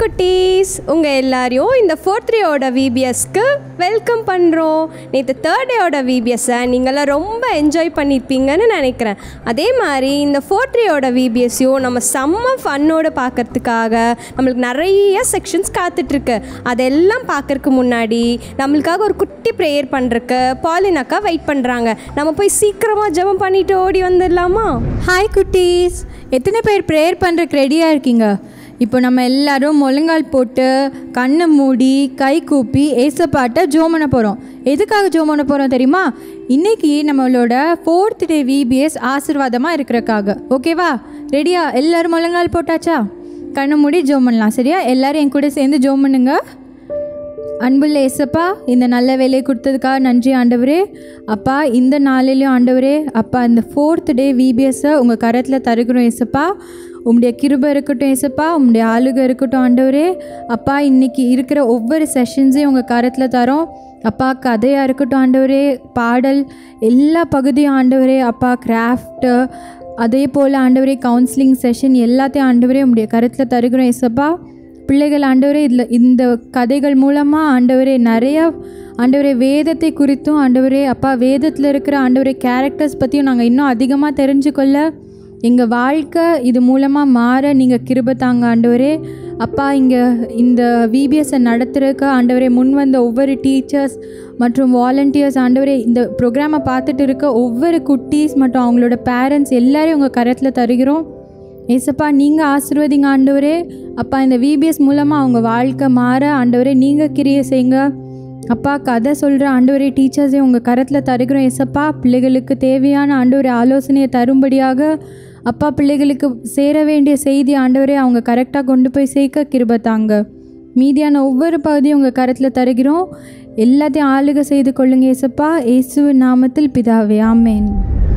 குட்டீஸ். உங்கள் எல்லாரையும் இந்த ஃபோர்த் டேயோட விபிஎஸ்க்கு வெல்கம் பண்ணுறோம் நேற்று தேர்ட் டேயோட விபிஎஸ்ஸை நீங்களாம் ரொம்ப என்ஜாய் பண்ணியிருப்பீங்கன்னு நினைக்கிறேன். அதே மாதிரி இந்த ஃபோர்த் டேயோட விபிஎஸ்ஸையும் நம்ம செம்ம ஃபன்னோடு பார்க்கறதுக்காக நம்மளுக்கு நிறைய செக்ஷன்ஸ் காத்துட்ருக்கு. அதெல்லாம் பார்க்கறதுக்கு முன்னாடி நம்மளுக்காக ஒரு குட்டி ப்ரேயர் பண்ணுறக்கு பாலினாக்கா வெயிட் பண்ணுறாங்க நம்ம போய் சீக்கிரமாக ஜெபம் பண்ணிவிட்டு ஓடி வந்துடலாமா? ஹாய் குட்டீஸ். எத்தனை பேர் ப்ரேயர் பண்ணுறக்கு ரெடியாக இருக்கீங்க? இப்போ நம்ம எல்லாரும் முழங்கால் போட்டு கண்ணை மூடி கை கூப்பி ஏசப்பாட்ட ஜோம் பண்ண போகிறோம் எதுக்காக ஜோம் பண்ண போகிறோம் தெரியுமா? இன்னைக்கு நம்மளோட ஃபோர்த் டே விபிஎஸ் ஆசீர்வாதமாக இருக்கிறக்காக. ஓகேவா ரெடியா எல்லாரும் முழங்கால் போட்டாச்சா? கண்ணை மூடி ஜோம் பண்ணலாம் சரியா? எல்லாரும் என் கூட சேர்ந்து ஜோம் பண்ணுங்க. அன்புள்ள ஏசப்பா இந்த நல்ல வேலையை கொடுத்ததுக்காக நன்றி ஆண்டவரே. அப்பா இந்த நாளிலையும் ஆண்டவரே அப்பா இந்த ஃபோர்த் டே விபிஎஸ்ஸை உங்கள் கரத்தில் தருகிறோம் ஏசப்பா. உம்முடைய கிருபை இருக்கட்டும் ஏசப்பா உம்முடைய ஆளுகை இருக்கட்டும் ஆண்டவரே. அப்பா இன்னைக்கு இருக்கிற ஒவ்வொரு செஷன்ஸையும் உங்கள் கரத்தில் தரோம். அப்பா கதையாக இருக்கட்டும் ஆண்டவரே பாடல் எல்லா பகுதியும் ஆண்டவரே அப்பா கிராஃப்ட்டு அதே போல் ஆண்டவரே கவுன்சிலிங் செஷன் எல்லாத்தையும் ஆண்டவரே உம்முடைய கருத்தில் தருகிறோம் ஏசப்பா. பிள்ளைகள் ஆண்டவரே இதில் இந்த கதைகள் மூலமாக ஆண்டவரே நிறையா ஆண்டவரே வேதத்தை குறித்தும் ஆண்டவரே அப்பா வேதத்தில் இருக்கிற ஆண்டவரே கேரக்டர்ஸ் பற்றியும் நாங்கள் இன்னும் அதிகமாக தெரிஞ்சுக்கொள்ள எங்கள் வாழ்க்கை இது மூலமாக மாற நீங்கள் கிருப தாங்க ஆண்டவரே. அப்பா இங்கே இந்த விபிஎஸ்ஸை நடத்துறதுக்கு ஆண்டவரே முன் வந்த ஒவ்வொரு டீச்சர்ஸ் மற்றும் வாலண்டியர்ஸ் ஆண்டவரே இந்த ப்ரோக்ராமை பார்த்துட்டு இருக்க ஒவ்வொரு குட்டீஸ் மற்றும் அவங்களோட பேரண்ட்ஸ் எல்லாரையும் உங்கள் கரத்தில் தருகிறோம். ஏசப்பா நீங்கள் ஆசிர்வதிங்க ஆண்டவரே. அப்பா இந்த விபிஎஸ் மூலமாக அவங்க வாழ்க்கை மாற ஆண்டவரே நீங்கள் கிரியை செய்யுங்க. அப்பா கதை சொல்கிற ஆண்டவரே டீச்சர்ஸையும் உங்கள் கரத்தில் தருகிறோம். எசப்பா பிள்ளைகளுக்கு தேவையான ஆண்டவரே ஆலோசனையை தரும்படியாக அப்பா பிள்ளைகளுக்கு சேர வேண்டிய செய்தி ஆண்டவரே அவங்க கரெக்டாக கொண்டு போய் சேர்க்க கிருபத்தாங்க. மீதியான ஒவ்வொரு பகுதியும் உங்கள் கரத்தில் தருகிறோம். எல்லாத்தையும் ஆளுக செய்து கொள்ளுங்க ஏசப்பா. இயேசுவின் நாமத்தில் பிதாவே ஆமேன்.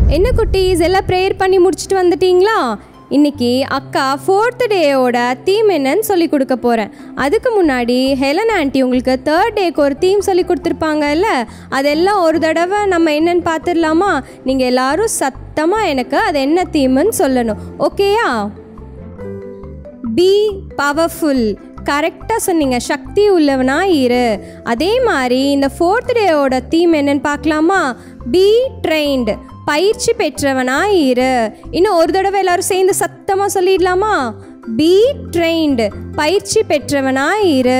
என்ன குட்டீஸ் எல்லாம் ப்ரேயர் பண்ணி முடிச்சுட்டு வந்துட்டீங்களா? இன்னைக்கு அக்கா ஃபோர்த்து டேயோட தீம் என்னன்னு சொல்லி கொடுக்க போகிறேன் அதுக்கு முன்னாடி ஹெலன் ஆண்டி உங்களுக்கு தேர்ட் டேக்கு ஒரு தீம் சொல்லி கொடுத்துருப்பாங்கல்ல அதெல்லாம் ஒரு தடவை நம்ம என்னன்னு பார்த்துடலாமா? நீங்கள் எல்லாரும் சத்தமாக எனக்கு அது என்ன தீம்னு சொல்லணும். ஓகேயா பி பவர்ஃபுல் கரெக்டாக சொன்னீங்க. சக்தி உள்ளவனா இரு. அதே மாதிரி இந்த ஃபோர்த் டேயோட தீம் என்னன்னு பார்க்கலாமா? பி ட்ரெயின்டு பயிற்சி பெற்றவனா இரு இன்னும் ஒரு தடவை எல்லாரும் சேர்ந்து சத்தமாக சொல்லிடலாமா? பி ட்ரெயின்டு பயிற்சி பெற்றவனா இரு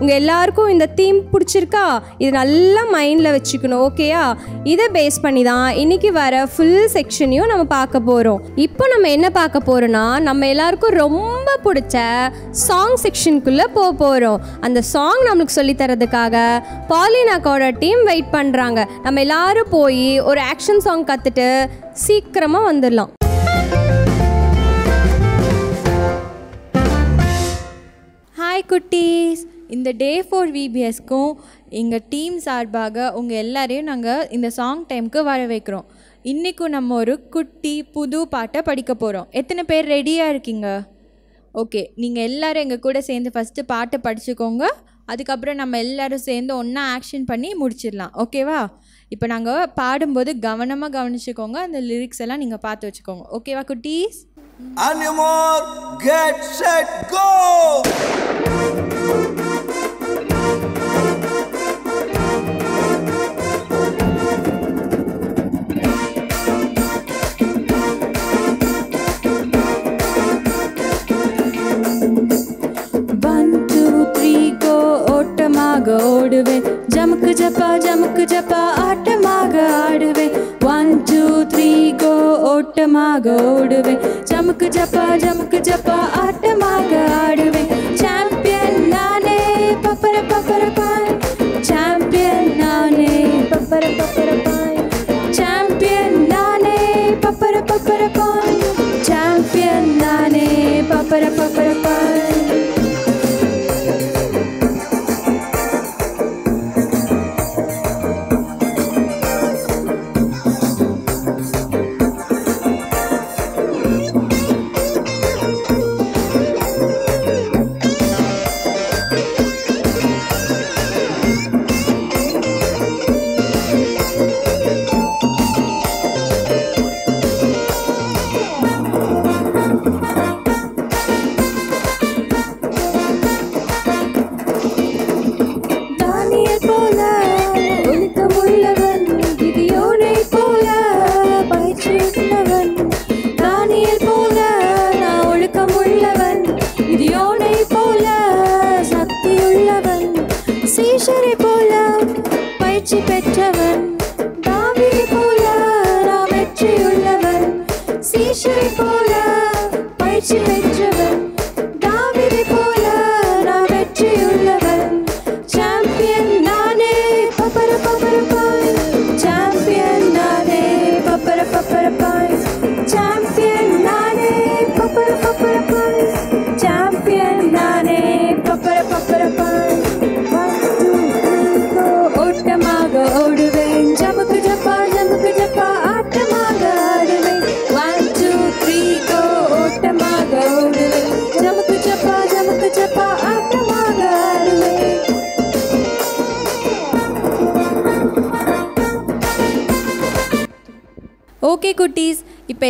உங்கள் எல்லாருக்கும் இந்த தீம் பிடிச்சிருக்கா? இது நல்லா மைண்டில் வச்சுக்கணும் ஓகேயா இதை பேஸ் பண்ணி தான் இன்றைக்கி வர ஃபுல் செக்ஷனையும் நம்ம பார்க்க போகிறோம் இப்போ நம்ம என்ன பார்க்க போகிறோன்னா நம்ம எல்லாருக்கும் ரொம்ப பிடிச்ச சாங் செக்ஷனுக்குள்ளே போக போகிறோம் அந்த சாங் நம்மளுக்கு சொல்லித் தரதுக்காக பாலினாக்கோட டீம் வெயிட் பண்ணுறாங்க நம்ம எல்லாரும் போய் ஒரு ஆக்ஷன் சாங் கற்றுட்டு சீக்கிரமாக வந்துடலாம் ஹாய் குட்டீஸ். இந்த டே ஃபோர் விபிஎஸ்க்கும் எங்கள் டீம் சார்பாக உங்கள் எல்லாரையும் நாங்கள் இந்த சாங் டைமுக்கு வர வைக்கிறோம். இன்றைக்கும் நம்ம ஒரு குட்டி புது பாட்டை படிக்க போகிறோம் எத்தனை பேர் ரெடியாக இருக்கீங்க? ஓகே நீங்கள் எல்லோரும் எங்கள் கூட சேர்ந்து ஃபஸ்ட்டு பாட்டை படிச்சுக்கோங்க. அதுக்கப்புறம் நம்ம எல்லோரும் சேர்ந்து ஒன்றா ஆக்ஷன் பண்ணி முடிச்சிடலாம். ஓகேவா இப்போ நாங்கள் பாடும்போது கவனமாக கவனிச்சுக்கோங்க. அந்த லிரிக்ஸ் எல்லாம் நீங்கள் பார்த்து வச்சுக்கோங்க. ஓகேவா குட்டீஸ்? Animal, get set, go! One two three go ஓட்டமாக ஓடுவேன் ஓட்டமாக ஓடுவேன். ஜமுக்கு ஜப்பா ஜமுக்கு ஜப்பா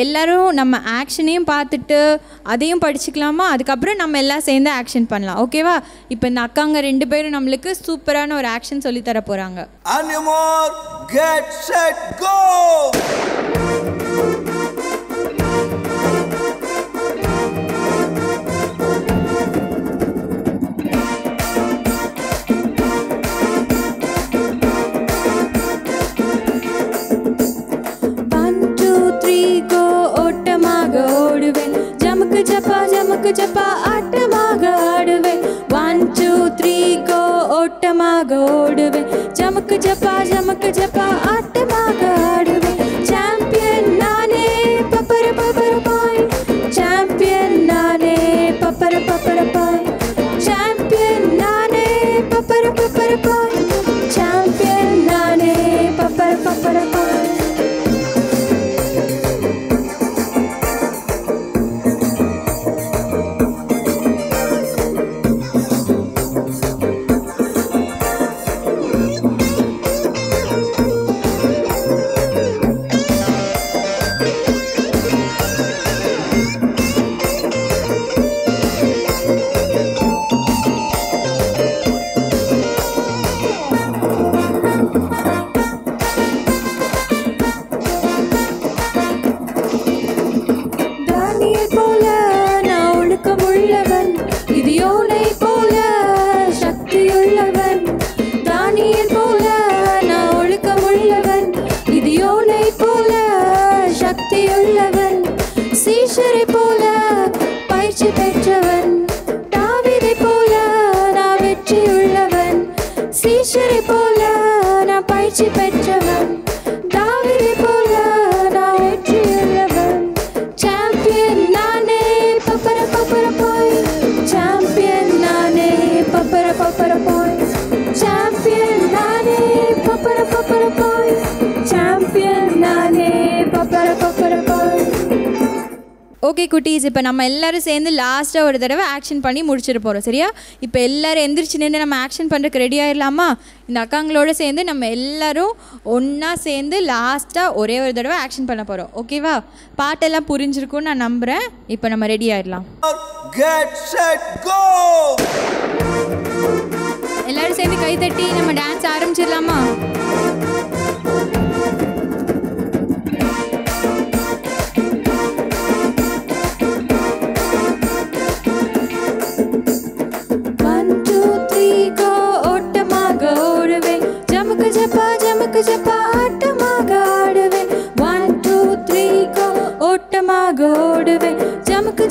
எல்லாரும் நம்ம ஆக்ஷனையும் பார்த்துட்டு அதையும் படிச்சுக்கலாமா? அதுக்கப்புறம் நம்ம எல்லாம் சேர்ந்து ஆக்ஷன் பண்ணலாம். ஓகேவா இப்போ இந்த அக்காங்க ரெண்டு பேரும் நம்மளுக்கு சூப்பரான ஒரு ஆக்ஷன் சொல்லி தர போகிறாங்க ஜப்பா ஜமுக்கு ஜப்பா ஆட்டமாக ஆடுவேன் ஒன் டூ த்ரீ கோ ஓட்டமாக ஓடுவேன் ஜமுக்கு ஜப்பா ஜமுக்கு ஜப்பா குட்டீஸ் இப்போ நம்ம எல்லாரும் சேர்ந்து லாஸ்ட்டாக ஒரு தடவை ஆக்ஷன் பண்ணி முடிச்சிட்டு போகிறோம் சரியா? இப்போ எல்லாரும் எந்திரிச்சு நின்று நம்ம ஆக்ஷன் பண்ணுறதுக்கு ரெடி ஆயிடலாமா? இந்த அக்காங்களோட சேர்ந்து நம்ம எல்லாரும் ஒன்றா சேர்ந்து லாஸ்ட்டாக ஒரே ஒரு தடவை ஆக்ஷன் பண்ண போகிறோம் ஓகேவா பாட்டெல்லாம் புரிஞ்சிருக்கும்னு நான் நம்புகிறேன் இப்போ நம்ம ரெடி ஆயிடலாம்! எல்லாரும் சேர்ந்து கை தட்டி நம்ம டான்ஸ் ஆரம்பிச்சிடலாமா? ஜமுக்கு ஜப்பா ஆட்டமாக ஆடுவேன் ஒன் டூ த்ரீ கோ ஓட்டமாக ஓடுவேன் ஜமுக்கு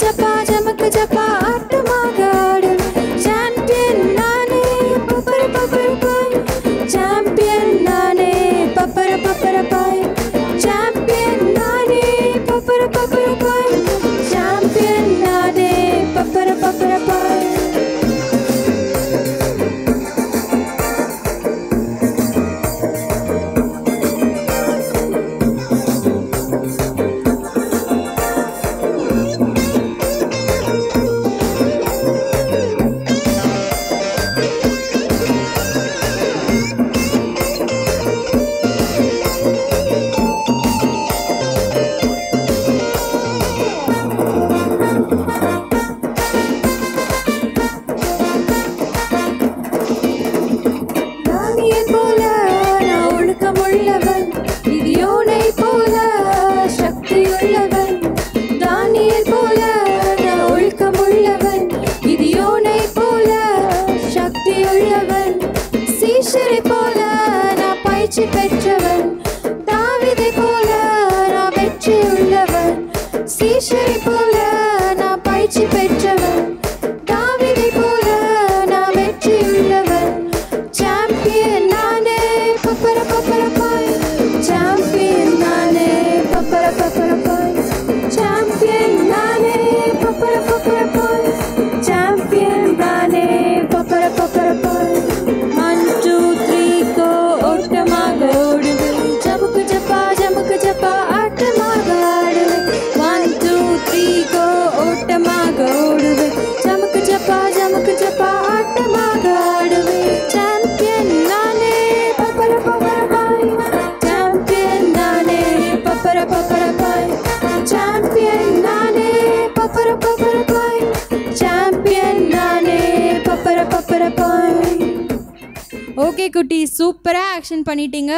ஆக்ஷன் பண்ணிட்டீங்க.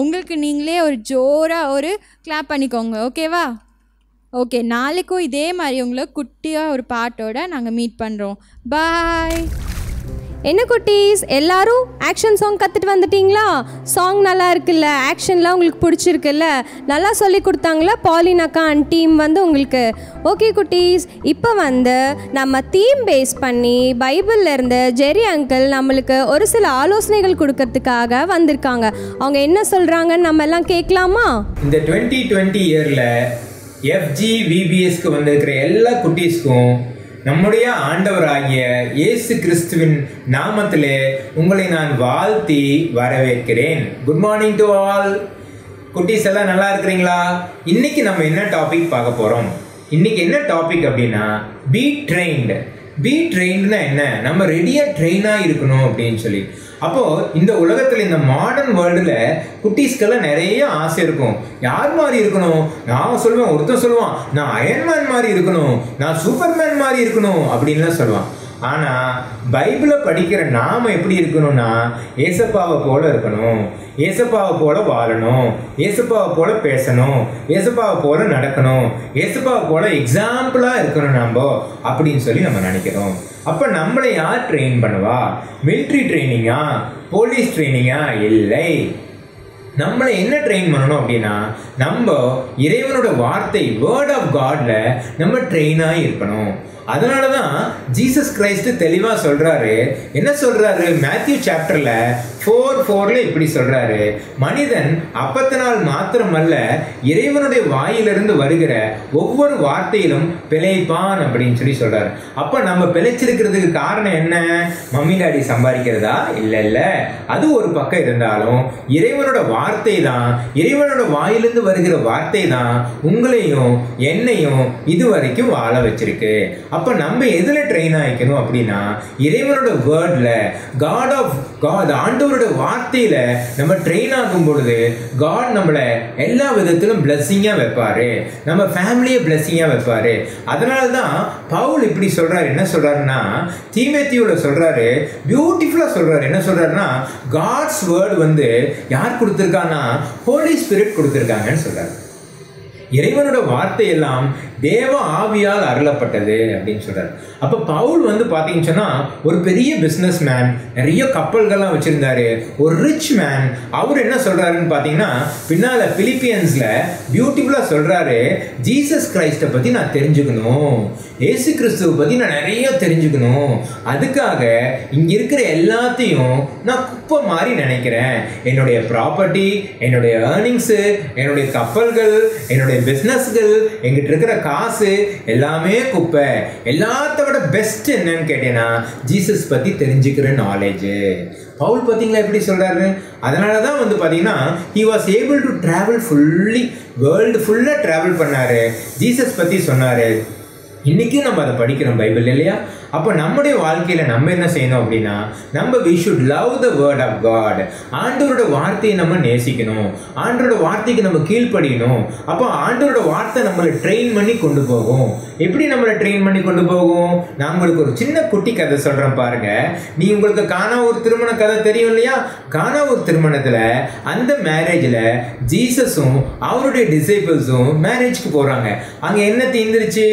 உங்களுக்கு நீங்களே ஒரு ஜோராக ஒரு கிளாப் பண்ணிக்கோங்க. ஓகேவா ஓகே நாளைக்கும் இதே மாதிரி உங்களை குட்டியாக ஒரு பாட்டோட நாங்கள் மீட் பண்ணுறோம் பாய் என்ன குட்டீஸ்? எல்லாரும் ஆக்ஷன் சாங் கற்றுட்டு வந்துட்டீங்களா? சாங் நல்லா இருக்குல்ல ஆக்ஷன்லாம் உங்களுக்கு பிடிச்சிருக்குல்ல? நல்லா சொல்லி கொடுத்தாங்களா? பாலின் அக்கா அண்ட் டீம் வந்து உங்களுக்கு. ஓகே குட்டீஸ் இப்போ வந்து நம்ம தீம் பேஸ் பண்ணி பைபிள்லேருந்து ஜெரி அங்கிள் நம்மளுக்கு ஒரு சில ஆலோசனைகள் கொடுக்கறதுக்காக வந்திருக்காங்க. அவங்க என்ன சொல்கிறாங்கன்னு நம்ம எல்லாம் கேட்கலாமா? இந்த டுவெண்ட்டி டுவெண்ட்டி இயரில் எஃப்ஜி விபிஎஸ்க்கு வந்திருக்கிற எல்லா குட்டீஸ்க்கும் நம்முடைய ஆண்டவராகிய இயேசு கிறிஸ்துவின் நாமத்திலே உங்களை நான் வாழ்த்தி வரவேற்கிறேன். குட் மார்னிங் டு ஆல் குட்டீஸ் எல்லாம் நல்லா இருக்கிறீங்களா? இன்னைக்கு நம்ம என்ன டாபிக் பார்க்க போகிறோம் இன்னைக்கு என்ன டாபிக் அப்படின்னா பி ட்ரெயின்டு பி ட்ரெயின்ட்னா என்ன? நம்ம ரெடியாக ட்ரெயினாக இருக்கணும் அப்படின்னு சொல்லி. அப்போ இந்த உலகத்தில் இந்த மாடர்ன் வேர்ல்டில் குட்டீஸ்க்கெல்லாம் நிறைய ஆசை இருக்கும். யார் மாதிரி இருக்கணும்? நான் சொல்லுவேன் ஒருத்தன் சொல்லுவான் நான் அயன்மேன் மாதிரி இருக்கணும் நான் சூப்பர்மேன் மாதிரி இருக்கணும் அப்படின்லாம் சொல்லுவான். ஆனால் பைபிளை படிக்கிற நாம எப்படி இருக்கணும்னா ஏசப்பாவை போல இருக்கணும் ஏசப்பாவை போல வாழணும் ஏசப்பாவை போல பேசணும் ஏசப்பாவை போல நடக்கணும் ஏசப்பாவை போல எக்ஸாம்பிளாக இருக்கணும் நம்ம அப்படின்னு சொல்லி நம்ம நினைக்கிறோம். அப்போ நம்மளை யார் ட்ரெயின் பண்ணுவா? மிலிட்ரி ட்ரைனிங்கா போலீஸ் ட்ரைனிங்கா இல்லை. நம்மளை என்ன ட்ரெயின் பண்ணணும் அப்படின்னா நம்ம இறைவனோட வார்த்தை வேர்ட் ஆஃப் காட்ல நம்ம ட்ரெயினாக இருக்கணும். அதனால தான் ஜீசஸ் கிரைஸ்ட் தெளிவாக சொல்கிறாரு என்ன சொல்கிறாரு மேத்யூ சாப்டரில் ஃபோர் ஃபோரில் இப்படி சொல்கிறாரு மனிதன் அப்பத்தினால் மாத்திரமல்ல இறைவனுடைய வாயிலிருந்து வருகிற ஒவ்வொரு வார்த்தையிலும் பிழைப்பான் அப்படின்னு சொல்லி சொல்கிறாரு அப்போ நம்ம பிழைச்சிருக்கிறதுக்கு காரணம் என்ன? மம்மி டாடி சம்பாதிக்கிறதா? இல்லை இல்லை. அது ஒரு பக்கம் இருந்தாலும் இறைவனோட வார்த்தை தான் இறைவனோட வாயிலிருந்து வருகிற வார்த்தை தான் உங்களையும் என்னையும் இது வரைக்கும் வாழ வச்சிருக்கு. அப்போ நம்ம எதில் ட்ரெயின் ஆகிக்கணும் அப்படின்னா இறைவனோட வேர்டில் காட் ஆஃப் காட் ஆண்டவரோட வார்த்தையில் நம்ம ட்ரெயின் ஆகும் பொழுது காட் நம்மளை எல்லா விதத்திலும் பிளஸ்ஸிங்காக வைப்பார். நம்ம ஃபேமிலியை பிளஸ்ஸிங்காக வைப்பார். அதனால தான் பவுல் இப்படி சொல்கிறாரு என்ன சொல்கிறாருன்னா தீமேத்தியோட சொல்கிறாரு பியூட்டிஃபுல்லாக சொல்கிறாரு என்ன சொல்கிறாருன்னா காட்ஸ் வேர்டு வந்து யார் கொடுத்துருக்கான்னா ஹோலி ஸ்பிரிட் கொடுத்துருக்காங்க சொல்றார். இறைவனோட வார்த்தை எல்லாம் தேவ ஆவியால் அருளப்பட்டது அப்படின்னு சொல்கிறார் அப்போ பவுல் வந்து பார்த்தீங்கன்னு சொன்னால் ஒரு பெரிய பிஸ்னஸ் மேன் நிறைய கப்பல்கள்லாம் வச்சுருந்தாரு. ஒரு ரிச் மேன் அவர் என்ன சொல்கிறாருன்னு பார்த்தீங்கன்னா பின்னால் பிலிப்பியன்ஸில் பியூட்டிஃபுல்லாக சொல்கிறாரு ஜீசஸ் கிரைஸ்ட்டை பற்றி நான் தெரிஞ்சுக்கணும். ஏசு கிறிஸ்துவை பற்றி நான் நிறைய தெரிஞ்சுக்கணும். அதுக்காக இங்கே இருக்கிற எல்லாத்தையும் நான் குப்பை மாதிரி நினைக்கிறேன். என்னுடைய ப்ராப்பர்ட்டி என்னுடைய ஏர்னிங்ஸு என்னுடைய கப்பல்கள் என்னுடைய பிஸ்னஸ்கள் எங்கிட்ட இருக்கிற காசு எல்லாமே குப்பை. எல்லாத்த விட பெஸ்ட் என்னன்னு கேட்டீங்கன்னா ஜீசஸ் பற்றி தெரிஞ்சுக்கிற நாலேஜ் பவுல் பார்த்தீங்களா எப்படி சொல்கிறாரு அதனால தான் வந்து பார்த்தீங்கன்னா he was able to travel fully world ஃபுல்லாக ட்ராவல் பண்ணார். ஜீசஸ் பற்றி சொன்னார். இன்றைக்கும் நம்ம அதை படிக்கிறோம் பைபிள் இல்லையா? அப்போ நம்முடைய வாழ்க்கையில் நம்ம என்ன செய்யணும் அப்படின்னா நம்ம we should love the word of God ஆண்டவரோட வார்த்தையை நம்ம நேசிக்கணும். ஆண்டோட வார்த்தைக்கு நம்ம கீழ்ப்படியணும். அப்போ ஆண்டோட வார்த்தை நம்மளை ட்ரெயின் பண்ணி கொண்டு போகும். எப்படி நம்மளை ட்ரெயின் பண்ணி கொண்டு போகும்? நான் உங்களுக்கு ஒரு சின்ன குட்டி கதை சொல்கிறேன் பாருங்க. நீ உங்களுக்கு காணாவூர் திருமண கதை தெரியும் இல்லையா? காணாவூர் திருமணத்தில் அந்த மேரேஜில் ஜீசஸும் அவருடைய டிசைபிள்ஸும் மேரேஜ்க்கு போகிறாங்க அங்கே என்ன தீந்துருச்சு?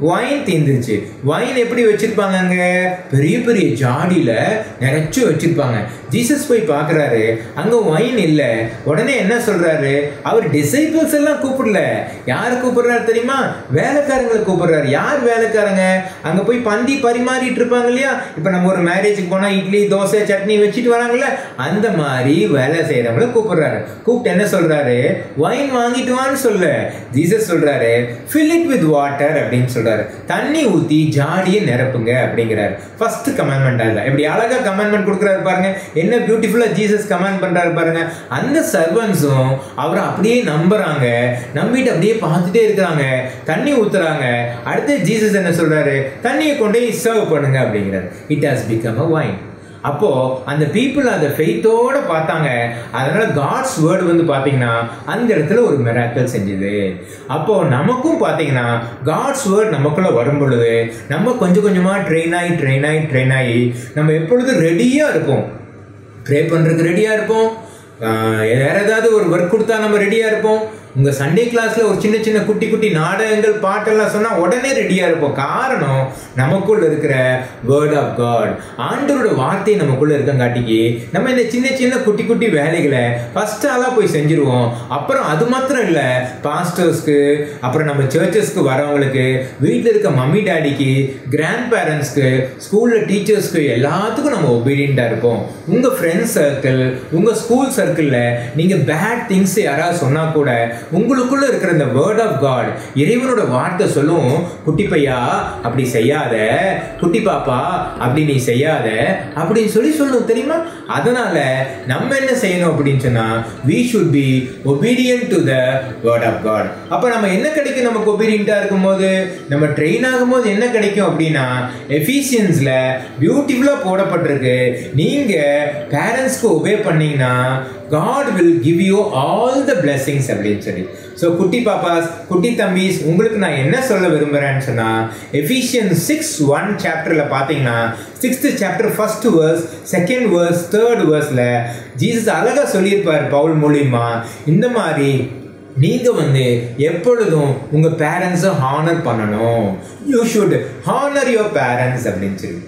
ஒயின் தீந்துருச்சு. வைன் எப்படி வச்சு வச்சிருப்பாங்க அங்க பெரிய பெரிய ஜாடியில் நினச்சி வச்சிருப்பாங்க. ஜீசஸ் போய் பார்க்குறாரு. அங்க ஒயின் இல்ல. உடனே என்ன சொல்றாரு? அவர் டிசைபிள்ஸ் எல்லாம் கூப்பிடல. யார் கூப்பிடுறாரு தெரியுமா? வேலைக்காரங்களை கூப்பிடுறாரு. யார் வேலைக்காரங்க? அங்க போய் பந்தி பரிமாறிட்டு இருப்பாங்க இல்லையா? இப்ப நம்ம ஒரு மேரேஜுக்கு போனா இட்லி தோசை சட்னி வச்சுட்டு வராங்கல்ல? அந்த மாதிரி வேலை செய்யறவங்கள கூப்பிடுறாரு. கூப்பிட்டு என்ன சொல்றாரு? ஒயின் வாங்கிட்டு வான்னு சொல்ல. ஜீசஸ் சொல்றாரு ஃபில் இட் வித் வாட்டர் அப்படின்னு சொல்றாரு. தண்ணி ஊத்தி ஜாடியை நிரப்புங்க. அப்படிங்கிறாரு. ஃபர்ஸ்ட் கமெண்ட்மெண்ட் அதுல இப்படி அழகா கமெண்ட்மெண்ட் கொடுக்குறாரு பாருங்க. என்ன பியூட்டிஃபுல்லாக ஜீசஸ் கமெண்ட் பண்ணுறாரு பாருங்க. அந்த சர்வன்ஸும் அவரை அப்படியே நம்புறாங்க. நம்பிட்டு அப்படியே பார்த்துட்டே இருக்கிறாங்க. தண்ணி ஊத்துறாங்க. அடுத்து ஜீசஸ் என்ன சொல்றாரு? தண்ணியை கொண்டு போய் சர்வ் பண்ணுங்க அப்படிங்கிறாரு. It has become a vine அப்போது அந்த பீப்புள் அந்த ஃபெய்த்தோடு பார்த்தாங்க. அதனால் காட்ஸ் வேர்டு வந்து பார்த்தீங்கன்னா அந்த இடத்துல ஒரு மெராக்கல் செஞ்சது. அப்போது நமக்கும் பார்த்தீங்கன்னா காட்ஸ் வேர்டு நமக்குள்ளே வரும் பொழுது நம்ம கொஞ்சம் கொஞ்சமாக ட்ரெயின் ஆகி ட்ரெயின் ஆகி ட்ரெயின் ஆகி நம்ம எப்பொழுதும் ரெடியாக இருப்போம். ப்ரே பண்ணுறதுக்கு ரெடியாக இருப்போம். வேறு ஏதாவது ஒரு ஒர்க் கொடுத்தா நம்ம ரெடியாக இருப்போம். உங்கள் சண்டே கிளாஸில் ஒரு சின்ன சின்ன குட்டி குட்டி நாடகங்கள் பாட்டெல்லாம் சொன்னால் உடனே ரெடியாக இருப்போம். காரணம் நமக்குள்ள இருக்கிற வேர்ட் ஆஃப் காட் ஆண்டவரோட வார்த்தை நமக்குள்ள இருக்கங்காட்டிக்கு நம்ம இந்த சின்ன சின்ன குட்டி குட்டி வேலைகளை ஃபஸ்ட்டாலாம் ஆளாக போய் செஞ்சுருவோம். அப்புறம் அது மாத்திரம் இல்லை பாஸ்டர்ஸ்க்கு அப்புறம் நம்ம சர்ச்சஸ்க்கு வரவங்களுக்கு வீட்டில் இருக்க மம்மி டாடிக்கு கிராண்ட் பேரண்ட்ஸ்க்கு ஸ்கூலில் டீச்சர்ஸ்க்கு எல்லாத்துக்கும் நம்ம ஒபீடியண்ட்டாக இருப்போம். உங்கள் ஃப்ரெண்ட்ஸ் சர்க்கிள் உங்கள் ஸ்கூல் சர்க்கிளில் நீங்கள் பேட் திங்ஸ் யாராவது சொன்னால் கூட உங்களுக்குள்ள இருக்கிற இந்த வேர்ட் ஆஃப் காட் இறைவனோட வார்த்தை சொல்லும் குட்டி பையா அப்படி செய்யாத குட்டி பாப்பா அப்படி நீ செய்யாத அப்படின்னு சொல்லி சொல்லும் தெரியுமா? அதனால நம்ம என்ன செய்யணும் அப்படின்னு சொன்னா we should be obedient to the word of God அப்ப நம்ம என்ன கிடைக்கும்? நமக்கு ஒபீடியண்டா இருக்கும்போது நம்ம ட்ரெயின் ஆகும்போது என்ன கிடைக்கும் அப்படின்னா எஃபிஷியன்ஸ்ல பியூட்டிஃபுல்லா போடப்பட்டிருக்கு. நீங்க பேரண்ட்ஸ்க்கு ஒபே பண்ணீங்கன்னா God will give you all the blessings அப்படின்னு சொல்லி. ஸோ குட்டி பாப்பாஸ் குட்டி தம்பிஸ் உங்களுக்கு நான் என்ன சொல்ல விரும்புகிறேன்னு சொன்னால் எஃபிஷியன் சிக்ஸ் ஒன் சாப்டரில் பார்த்தீங்கன்னா sixth chapter first verse second verse third வேர்ஸில் Jesus அழகாக சொல்லியிருப்பார் பவுல் மூலியமா. இந்த மாதிரி நீங்கள் வந்து எப்பொழுதும் உங்கள் பேரண்ட்ஸை ஹானர் பண்ணணும். You should honour your parents அப்படின்னு சொல்லி.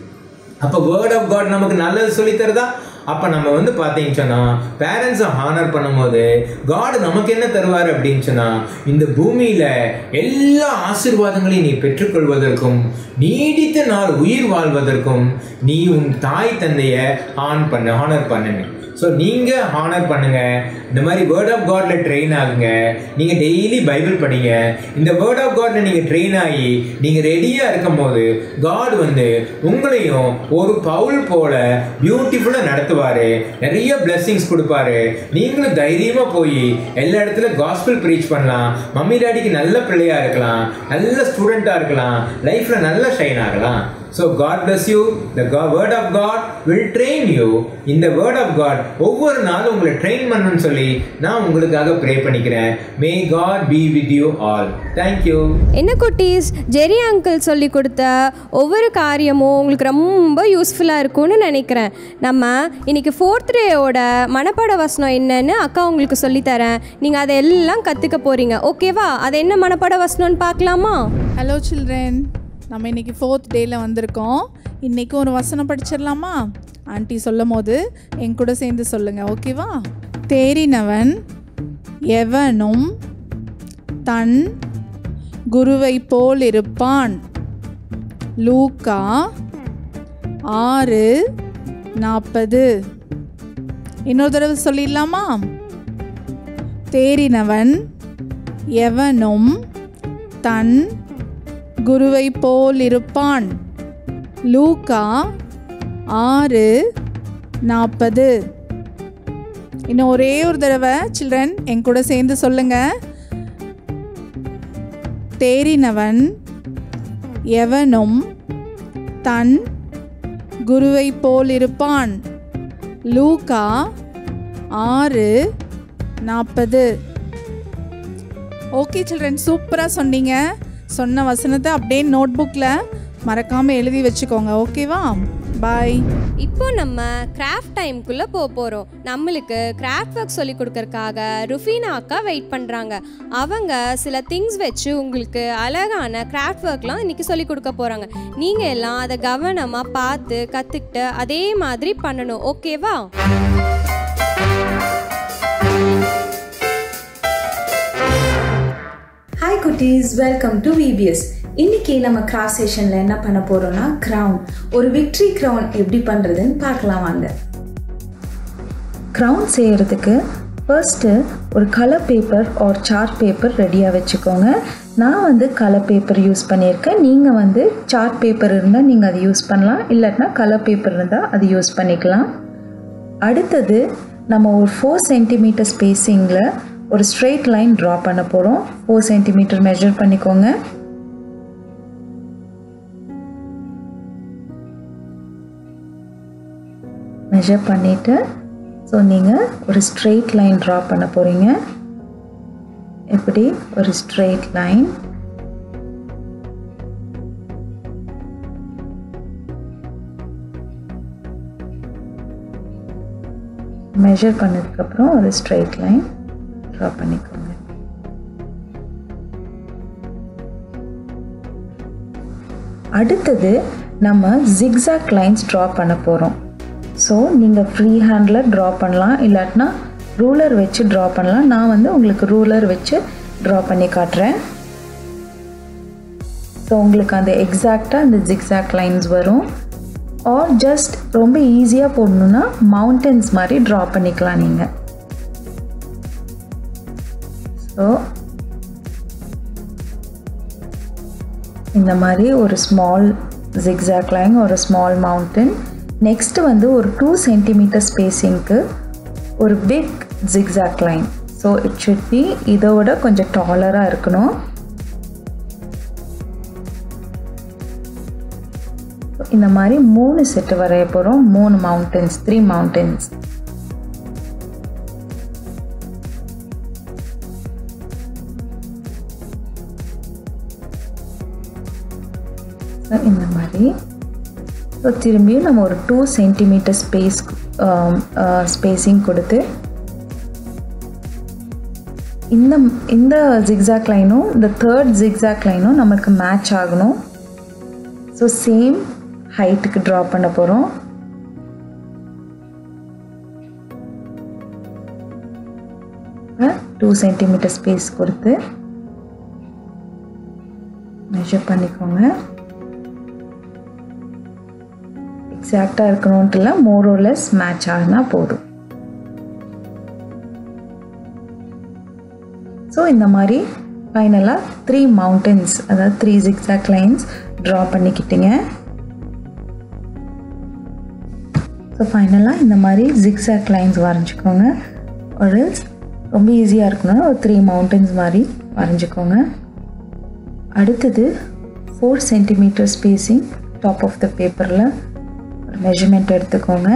அப்போ வேர்ட் ஆஃப் காட் நமக்கு நல்லது சொல்லித்தருதா அப்போ நம்ம வந்து பார்த்தீங்கன்னு சொன்னால் பேரண்ட்ஸை ஹானர் பண்ணும்போது காடு நமக்கு என்ன தருவார் அப்படின்னு சொன்னால் இந்த பூமியில் எல்லா ஆசீர்வாதங்களையும் நீ பெற்றுக்கொள்வதற்கும் நீடித்த நாள் உயிர் வாழ்வதற்கும் நீ உன் தாய் தந்தையை ஆன் பண்ணு ஹானர் பண்ணுங்க ஸோ நீங்கள் ஹானர் பண்ணுங்க. இந்த மாதிரி வேர்ட் ஆஃப் காட்ல ட்ரெயின் ஆகுங்க. நீங்கள் டெய்லி பைபிள் படிங்க. இந்த வேர்ட் ஆஃப் காட்ல நீங்கள் ட்ரெயின் ஆகி நீங்கள் ரெடியாக இருக்கும் போது காட் வந்து உங்களையும் ஒரு பவுல் போல பியூட்டிஃபுல்லாக நடத்துவார். நிறைய பிளெஸ்ஸிங்ஸ் கொடுப்பாரு. நீங்களும் தைரியமாக போய் எல்லா இடத்துல காஸ்பிள் ப்ரீச் பண்ணலாம். மம்மி டாடிக்கு நல்ல பிள்ளையாக இருக்கலாம். நல்ல ஸ்டூடெண்ட்டாக இருக்கலாம். லைஃப்பில் நல்ல ஷைன் ஆகலாம். So God bless you the word of God will train you இந்த வேர்ட் ஆஃப் காட் ஒவ்வொரு நாளும் உங்களை ட்ரெயின் பண்ணணும்னு சொல்லி நான் உங்களுக்காக ப்ரே பண்ணிக்கிறேன். May God be with you all thank you என்ன குட்டீஸ்? ஜெரி அங்கிள் சொல்லி கொடுத்த ஒவ்வொரு காரியமும் உங்களுக்கு ரொம்ப யூஸ்ஃபுல்லாக இருக்கும்னு நினைக்கிறேன். நம்ம இன்னைக்கு ஃபோர்த் டேயோட மனப்பாட வசனம் என்னன்னு அக்கா உங்களுக்கு சொல்லித்தரேன் நீங்கள் அதை எல்லாம் கற்றுக்க போகிறீங்க ஓகேவா அது என்ன மனப்பாட வசனம்னு பார்க்கலாமா? ஹலோ சில்ட்ரன் நம்ம இன்னைக்கு ஃபோர்த் டேயில் வந்திருக்கோம். இன்றைக்கும் ஒரு வசனம் படிச்சிடலாமா? ஆண்டி சொல்லும் போது என் கூட சேர்ந்து சொல்லுங்கள் ஓகேவா தேறினவன் எவனும் தன் குருவை போல் இருப்பான். லூக்கா ஆறு நாற்பது இன்னொரு தடவை சொல்லிடலாமா? தேறினவன் எவனும் தன் குருவை போல் இருப்பான் லூக்கா ஆறு நாற்பது இன்னும் ஒரே ஒரு தடவை சில்ட்ரன் என் கூட சேர்ந்து சொல்லுங்க. தேறினவன் எவனும் தன் குருவை போல் இருப்பான் லூக்கா ஆறு நாற்பது ஓகே சில்ட்ரன் சூப்பராக சொன்னீங்க. சொன்ன வசனத்தை அப்படியே நோட் புக்கில் மறக்காமல் எழுதி வச்சுக்கோங்க. ஓகேவா பாய் இப்போ நம்ம கிராஃப்ட் டைம்குள்ளே போக போகிறோம் நம்மளுக்கு கிராஃப்ட் ஒர்க் சொல்லி கொடுக்கறக்காக ருஃபீனா அக்கா வெயிட் பண்ணுறாங்க அவங்க சில திங்ஸ் வச்சு உங்களுக்கு அழகான கிராஃப்ட் ஒர்க்லாம் இன்றைக்கி சொல்லி கொடுக்க போகிறாங்க நீங்கள் எல்லாம் அதை கவனமாக பார்த்து கற்றுக்கிட்டு அதே மாதிரி பண்ணணும். ஓகேவா குட்டீஸ் வெல்கம் டு விபிஎஸ் இன்னைக்கு நம்ம கிராஸ் செஷனில் என்ன பண்ண போறோம்னா க்ரௌன் ஒரு விக்ட்ரி க்ரௌன் எப்படி பண்ணுறதுன்னு பார்க்கலாம் வாங்க. க்ரௌன் செய்கிறதுக்கு ஃபர்ஸ்ட்டு ஒரு colour paper or chart paper ரெடியாக வச்சுக்கோங்க. நான் வந்து கலர் பேப்பர் யூஸ் பண்ணியிருக்கேன். நீங்கள் வந்து சார்ட் பேப்பர் இருந்தால் நீங்கள் அதை யூஸ் பண்ணலாம். இல்லாட்டினா கலர் பேப்பர் இருந்தால் அது யூஸ் பண்ணிக்கலாம். அடுத்தது நம்ம ஒரு ஃபோர் சென்டிமீட்டர் ஸ்பேஸிங்கில் ஒரு ஸ்ட்ரெயிட் லைன் ட்ரா பண்ண போகிறோம் ஃபோர் சென்டிமீட்டர் மெஷர் பண்ணிக்கோங்க. மெஷர் பண்ணிவிட்டு ஸோ நீங்கள் ஒரு ஸ்ட்ரெயிட் லைன் ட்ரா பண்ண போகிறீங்க எப்படி? ஒரு ஸ்ட்ரெயிட் லைன் மெஷர் பண்ணதுக்கப்புறம் ஒரு ஸ்ட்ரெயிட் லைன் ட்ரா பண்ணிக்கோங்க. அடுத்தது நம்ம ஜிக்ஸாக் லைன்ஸ் ட்ரா பண்ண போகிறோம் ஸோ நீங்கள் ஃப்ரீ ஹேண்டில் ட்ரா பண்ணலாம். இல்லாட்டினா ரூலர் வச்சு ட்ரா பண்ணலாம். நான் வந்து உங்களுக்கு ரூலர் வச்சு ட்ரா பண்ணி காட்டுறேன். ஸோ உங்களுக்கு அந்த எக்ஸாக்டாக அந்த ஜிக்ஸாக் லைன்ஸ் வரும். ஆர் ஜஸ்ட் ரொம்ப ஈஸியாக போடணுன்னா மவுண்டன்ஸ் மாதிரி ட்ரா பண்ணிக்கலாம் நீங்கள் ஸோ இந்த மாதிரி ஒரு ஸ்மால் ஜிக்ஸாக் லைன் ஒரு ஸ்மால் மவுண்டன் நெக்ஸ்ட்டு வந்து ஒரு டூ சென்டிமீட்டர் ஸ்பேஸிங்க்கு ஒரு big zigzag line so it should be இதோட கொஞ்சம் டாலராக இருக்கணும். இந்த மாதிரி மூணு செட்டு வரைய போகிறோம் மூணு மவுண்டன்ஸ் த்ரீ மவுண்டன்ஸ் மாதிரி. ஸோ திரும்பியும் நம்ம ஒரு டூ சென்டிமீட்டர் ஸ்பேஸ் ஸ்பேஸிங் கொடுத்து இந்த இந்த ஜிக்ஸாக் லைனும் இந்த தேர்ட் ஜிக்ஸாக் லைனும் நமக்கு மேட்ச் ஆகணும். ஸோ சேம் ஹைட்டுக்கு ட்ரா பண்ண போகிறோம் டூ சென்டிமீட்டர் ஸ்பேஸ் கொடுத்து மெஷர் பண்ணிக்கோங்க. எக்ஸாக்டாக இருக்கணுன்ட்டுல மோரோலெஸ் மேட்ச் ஆகினா போதும். ஸோ இந்த மாதிரி ஃபைனலாக த்ரீ மவுண்டன்ஸ் அதாவது த்ரீ ஜிக்ஸாக் லைன்ஸ் ட்ரா பண்ணிக்கிட்டீங்க. ஸோ ஃபைனலாக இந்த மாதிரி ஜிக்ஸாக் லைன்ஸ் வரைஞ்சிக்கோங்க. ஒரு ரொம்ப ஈஸியாக இருக்கணும். ஒரு த்ரீ மவுண்டன்ஸ் மாதிரி வரைஞ்சிக்கோங்க. அடுத்தது four centimetre spacing top of the பேப்பரில் மெஷர்மெண்ட் எடுத்துக்கோங்க.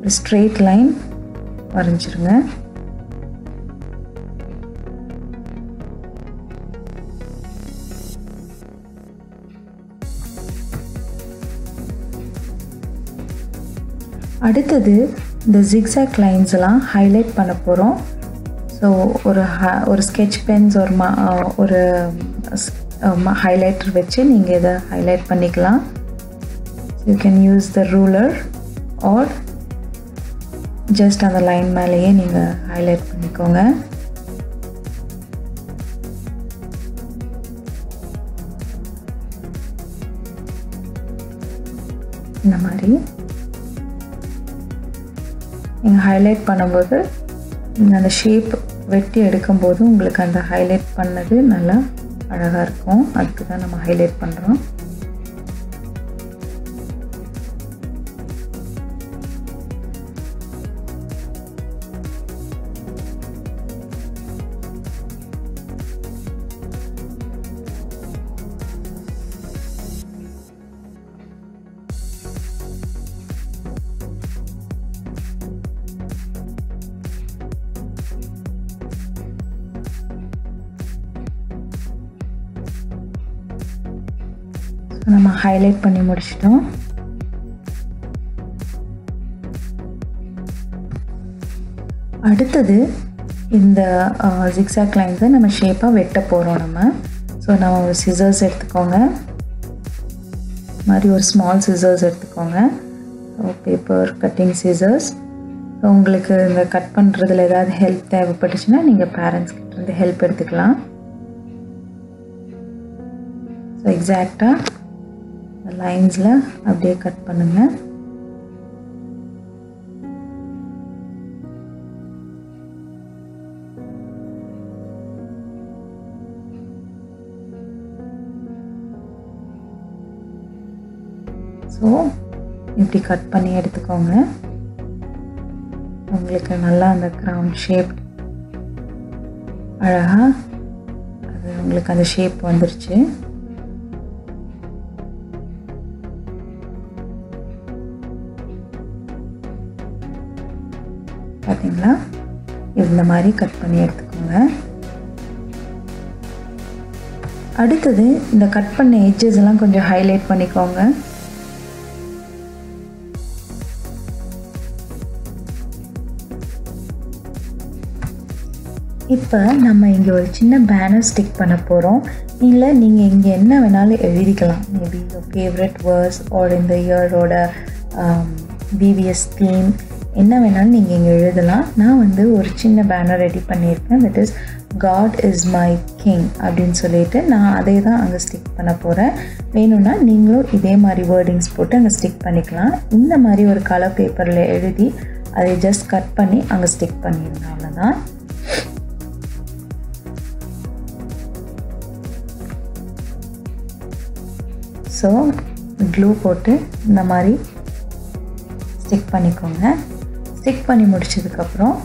ஒரு ஸ்ட்ரெயிட் லைன் வரைஞ்சிருங்க. அடுத்தது இந்த ஜிக்ஸாக் லைன்ஸ் எல்லாம் ஹைலைட் பண்ண போகிறோம் ஸோ ஒரு ஒரு ஸ்கெட்ச் பென்ஸ் ஒரு மா ஒரு uh, ஹைலைட்டர் வச்சு நீங்கள் இதை ஹைலைட் பண்ணிக்கலாம். You can use the ruler or just அந்த லைன் மேலேயே நீங்கள் ஹைலைட் பண்ணிக்கோங்க. இந்த மாதிரி. நீங்கள் ஹைலைட் பண்ணும்போது நீங்கள் அந்த ஷேப் வெட்டி எடுக்கும்போது உங்களுக்கு அந்த ஹைலைட் பண்ணது நல்லா அழகாக இருக்கும். அதுக்கு தான் நம்ம ஹைலைட் பண்ணுறோம் ஸோ நம்ம ஹைலைட் பண்ணி முடிச்சிட்டோம். அடுத்தது இந்த ஜிக்ஸாக் லைன்ஸை நம்ம ஷேப்பாக வெட்ட போகிறோம் நம்ம. ஸோ நம்ம ஒரு சிசர்ஸ் எடுத்துக்கோங்க. மாதிரி ஒரு ஸ்மால் சிசர்ஸ் எடுத்துக்கோங்க. So paper cutting scissors so உங்களுக்கு இந்த கட் பண்ணுறதுல ஏதாவது ஹெல்ப் தேவைப்பட்டுச்சுன்னா நீங்கள் பேரண்ட்ஸ் கிட்டேருந்து ஹெல்ப் எடுத்துக்கலாம். ஸோ எக்ஸாக்டாக லைன்ஸில் அப்படியே கட் பண்ணுங்கள் ஸோ இப்படி கட் பண்ணி எடுத்துக்கோங்க. உங்களுக்கு நல்லா அந்த க்ரௌன் ஷேப் அழகாக அது உங்களுக்கு அந்த ஷேப் வந்துருச்சு. பார்த்தீங்களா இந்த மாதிரி கட் பண்ணி எடுத்துக்கோங்க. அடுத்தது இந்த கட் பண்ண எட்ஜஸ் எல்லாம் கொஞ்சம் ஹைலைட் பண்ணிக்கோங்க. இப்போ நம்ம இங்கே ஒரு சின்ன பேனர் ஸ்டிக் பண்ண போகிறோம் இல்லை நீங்கள் இங்கே என்ன வேணாலும் எழுதிக்கலாம். மேபி ஃபேவரட் வேர்ஸ் ஆர் இந்த இயரோட பிவிஎஸ் தீம் என்ன வேணாலும் நீங்கள் இங்கே எழுதலாம். நான் வந்து ஒரு சின்ன பேனர் ரெடி பண்ணியிருக்கேன் that is God is my king அப்படின்னு சொல்லிட்டு நான் அதே தான் அங்கே ஸ்டிக் பண்ண போகிறேன் வேணும்னா நீங்களும் இதே மாதிரி வேர்டிங்ஸ் போட்டு அங்கே ஸ்டிக் பண்ணிக்கலாம். இந்த மாதிரி ஒரு கலர் பேப்பரில் எழுதி அதை ஜஸ்ட் கட் பண்ணி அங்கே ஸ்டிக் பண்ணிடுங்க அவ்வளோதான் ஸோ க்ளூ போட்டு இந்த மாதிரி ஸ்டிக் பண்ணிக்கோங்க. ஸ்டிக் பண்ணி முடிச்சதுக்கப்புறம்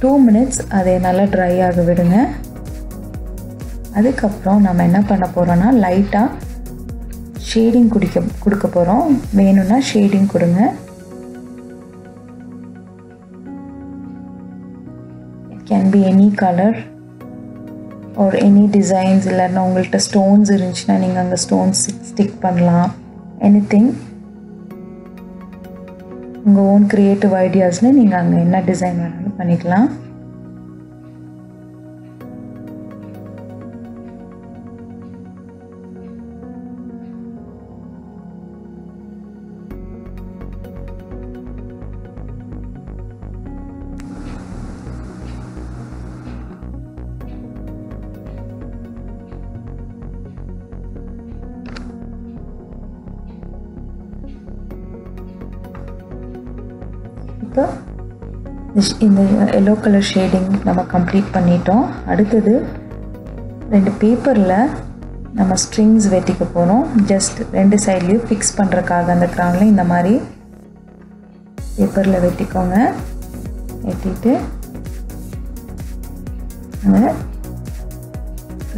டூ மினிட்ஸ் அதை நல்லா ட்ரை ஆக விடுங்க. அதுக்கப்புறம் நம்ம என்ன பண்ண போகிறோன்னா லைட்டாக ஷேடிங் குடிக்க கொடுக்க போகிறோம் வேணும்னா ஷேடிங் கொடுங்க. It can be any colour ஒரு எனி டிசைன்ஸ் இல்லைன்னா உங்கள்கிட்ட ஸ்டோன்ஸ் இருந்துச்சுன்னா நீங்கள் அங்கே ஸ்டோன்ஸ் ஸ்டிக் பண்ணலாம். எனி திங் உங்கள் ஓன் க்ரியேட்டிவ் ஐடியாஸில் நீங்கள் அங்கே என்ன டிசைன் வேணாலும் பண்ணிக்கலாம். இந்த எல்லோ கலர் ஷேடிங் நம்ம கம்ப்ளீட் பண்ணிட்டோம். அடுத்தது ரெண்டு பேப்பரில் நம்ம ஸ்ட்ரிங்ஸ் வெட்டிக்க போகிறோம் ஜஸ்ட் ரெண்டு சைட்லேயும் ஃபிக்ஸ் பண்ணுறக்காக அந்த க்ரௌனில் இந்த மாதிரி பேப்பரில் வெட்டிக்கோங்க. வெட்டிட்டு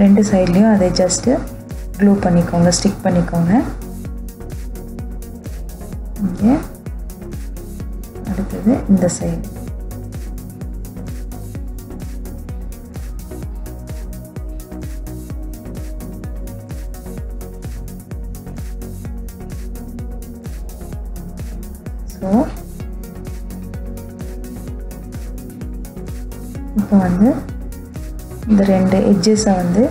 ரெண்டு சைட்லேயும் அதை ஜஸ்ட்டு க்ளூ பண்ணிக்கோங்க ஸ்டிக் பண்ணிக்கோங்க. இங்கே அடுத்தது இந்த சைடு எட்ஜஸை வந்து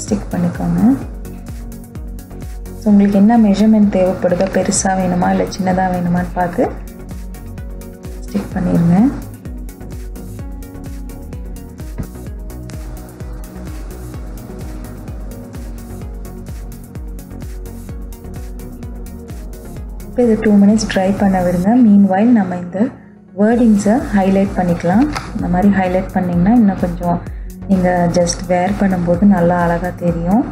ஸ்டிக் பண்ணிக்கோங்க. ஸோ உங்களுக்கு என்ன மெஷர்மெண்ட் தேவைப்படுதோ பெருசாக வேணுமா இல்லை சின்னதாக வேணுமான்னு பார்த்து ஸ்டிக் பண்ணிடுங்க இப்போ இது டூ மினிட்ஸ் ட்ரை பண்ண விடுங்க. மீன் வைல் நம்ம இந்த வேர்டிங்ஸை ஹைலைட் பண்ணிக்கலாம். இந்த மாதிரி ஹைலைட் பண்ணிங்கன்னா இன்னும் கொஞ்சம் நீங்கள் ஜஸ்ட் வேர் பண்ணும்போது நல்லா அழகாக தெரியும்.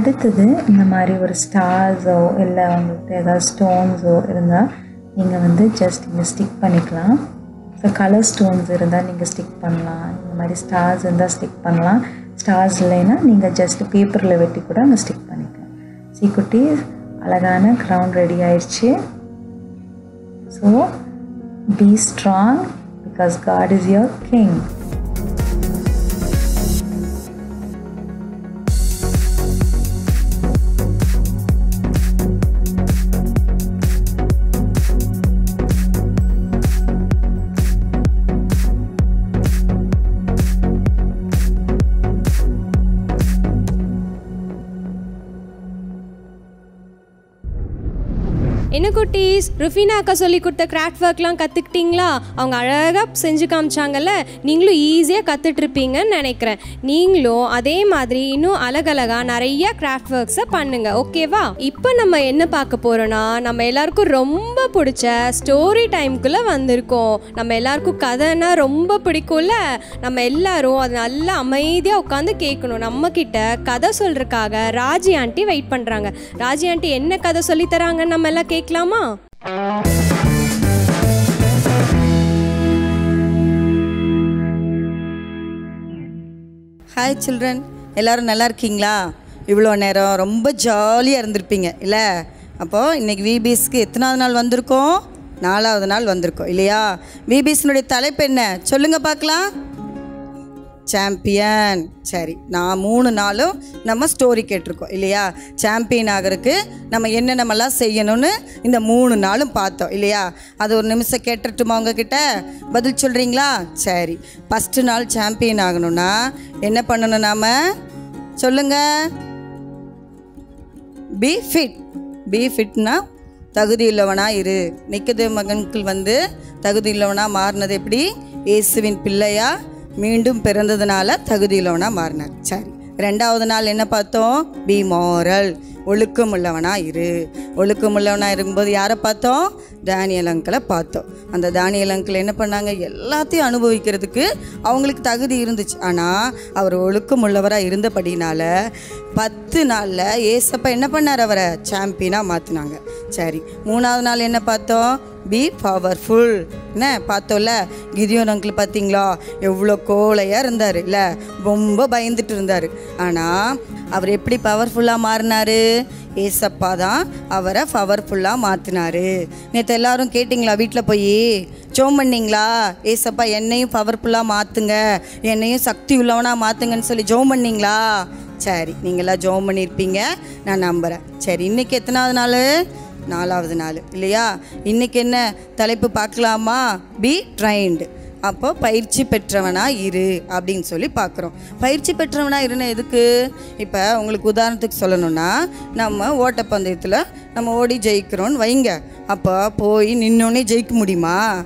அடுத்தது இந்த மாதிரி ஒரு ஸ்டார்ஸோ இல்லை உங்கள்கிட்ட ஏதாவது ஸ்டோன்ஸோ இருந்தால் நீங்கள் வந்து ஜஸ்ட் இங்கே ஸ்டிக் பண்ணிக்கலாம். ஸோ கலர் ஸ்டோன்ஸ் இருந்தால் நீங்கள் ஸ்டிக் பண்ணலாம். இந்த மாதிரி ஸ்டார்ஸ் இருந்தால் ஸ்டிக் பண்ணலாம். ஸ்டார்ஸ் இல்லைன்னா நீங்கள் ஜஸ்ட் பேப்பரில் வெட்டி கூட அங்கே ஸ்டிக் பண்ணிக்கலாம். சீக்குட்டி அழகான க்ரௌண்ட் ரெடி ஆயிடுச்சு. So be strong because God is your king என்ன குட்டீஸ் ருஃபினா அக்கா சொல்லி கொடுத்த கிராஃப்ட் ஒர்க்லாம் கற்றுக்கிட்டீங்களா அவங்க அழகாக செஞ்சு காமிச்சாங்கல்ல. நீங்களும் ஈஸியாக கற்றுட்ருப்பீங்கன்னு நினைக்கிறேன். நீங்களும் அதே மாதிரி இன்னும் அழகழகாக நிறைய கிராஃப்ட் ஒர்க்ஸை பண்ணுங்க ஓகேவா இப்போ நம்ம என்ன பார்க்க போகிறோன்னா நம்ம எல்லாருக்கும் ரொம்ப பிடிச்ச ஸ்டோரி டைம்குள்ளே வந்திருக்கோம். நம்ம எல்லாருக்கும் கதைன்னா ரொம்ப பிடிக்கும்ல. நம்ம எல்லாரும் அது நல்லா அமைதியாக உட்காந்து கேட்கணும். நம்மக்கிட்ட கதை சொல்கிறதுக்காக ராஜி ஆண்டி வெயிட் பண்ணுறாங்க ராஜி ஆண்டி என்ன கதை சொல்லித்தராங்கன்னு நம்ம எல்லாம் கேட்கலாமா? ஹாய் சில்ட்ரன் எல்லோரும் நல்லா இருக்கீங்களா? இவ்வளோ நேரம் ரொம்ப ஜாலியாக இருந்திருப்பீங்க இல்லை? அப்போது இன்றைக்கி விபிஎஸ்க்கு எத்தனாவது நாள் வந்திருக்கோம்? நாலாவது நாள் வந்திருக்கோம் இல்லையா? விபிஎஸ்னுடைய தலைப்பு என்ன? சொல்லுங்கள் பார்க்கலாம். சாம்பியன் சரி நான் மூணு நாளும் நம்ம ஸ்டோரி கேட்டிருக்கோம் இல்லையா? சாம்பியன் ஆகிறதுக்கு நம்ம என்னென்னமெல்லாம் செய்யணும்னு இந்த மூணு நாளும் பார்த்தோம் இல்லையா? அது ஒரு நிமிஷம் கேட்டுட்டுமா உங்ககிட்ட? பதில் சொல்கிறீங்களா சரி ஃபஸ்ட்டு நாள் சாம்பியன் ஆகணும்னா என்ன பண்ணணும் நாம்? சொல்லுங்கள் பி ஃபிட் பி ஃபிட்னா தகுதி உள்ளவனாக இரு. நிக்கது மகன்கள் வந்து தகுதி உள்ளவனாக மாறினது எப்படி? இயேசுவின் பிள்ளையாக மீண்டும் பிறந்ததுனால தகுதி மாறினார். சரி ரெண்டாவது நாள் என்ன பார்த்தோம்? பி மோரல் ஒழுக்கம் உள்ளவனா இரு. ஒழுக்கம் உள்ளவனா இருக்கும்போது யாரை பார்த்தோம்? தானியல் அங்கிளை பார்த்தோம். அந்த தானியல் அங்கிள் என்ன பண்ணாங்க? எல்லாத்தையும் அனுபவிக்கிறதுக்கு அவங்களுக்கு தகுதி இருந்துச்சு. ஆனால் அவர் ஒழுக்கம் உள்ளவராக இருந்தபடினால பத்து நாளில் ஏசப்பா என்ன பண்ணார் அவரை? சாம்பியனாக மாற்றினாங்க சரி மூணாவது நாள் என்ன பார்த்தோம்? பி பவர்ஃபுல் என்ன பார்த்தோம்ல? கிதியோன் அங்கிள் பார்த்தீங்களா? எவ்வளோ கோழையாக இருந்தார். இல்லை ரொம்ப பயந்துட்டு இருந்தார். ஆனால் அவர் எப்படி பவர்ஃபுல்லாக மாறினாரு? ஏசப்பா தான் அவரை பவர்ஃபுல்லாக மாற்றினாரு நேற்று எல்லாரும் கேட்டிங்களா வீட்டில் போய்? ஜோம் பண்ணீங்களா? ஏசப்பா என்னையும் பவர்ஃபுல்லாக மாற்றுங்க என்னையும் சக்தி உள்ளவனாக மாற்றுங்கன்னு சொல்லி ஜோம் பண்ணீங்களா? சரி நீங்களாம் ஜோம் பண்ணியிருப்பீங்க நான் நம்புகிறேன் சரி இன்றைக்கி எத்தனாவது நாள்? நாலாவது நாள் இல்லையா? இன்றைக்கி என்ன? தலைப்பு பார்க்கலாமா? பி ட்ரைன்டு அப்போ பயிற்சி பெற்றவனா இரு அப்படின்னு சொல்லி பார்க்குறோம். பயிற்சி பெற்றவனா இருன்னா எதுக்கு? இப்போ உங்களுக்கு உதாரணத்துக்கு சொல்லணும்னா நம்ம ஓட்டப்பந்தயத்தில் நம்ம ஓடி ஜெயிக்கிறோன்னு வைங்க. அப்போ போய் நின்னோடனே ஜெயிக்க முடியுமா?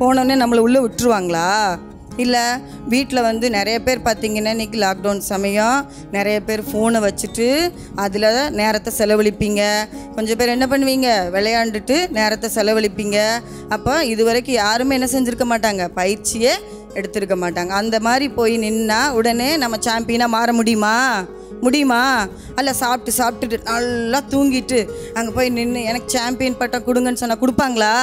போனோடனே நம்மளை உள்ளே விட்டுருவாங்களா? இல்லை வீட்டில் வந்து நிறைய பேர் பார்த்தீங்கன்னா இன்றைக்கி லாக்டவுன் சமயம். நிறைய பேர் ஃபோனை வச்சுட்டு அதில் நேரத்தை செலவழிப்பீங்க. கொஞ்சம் பேர் என்ன பண்ணுவீங்க? விளையாண்டுட்டு நேரத்தை செலவழிப்பீங்க. அப்போ இது வரைக்கும் யாருமே என்ன செஞ்சுருக்க மாட்டாங்க. பயிற்சியே எடுத்திருக்க மாட்டாங்க. அந்த மாதிரி போய் நின்னா உடனே நம்ம சாம்பியனாக மாற முடியுமா? முடியுமா? அல்ல சாப்பிட்டு சாப்பிட்டுட்டு நல்லா தூங்கிட்டு அங்கே போய் நின்று எனக்கு சாம்பியன் பட்டம் கொடுங்கன்னு சொன்னால் கொடுப்பாங்களா?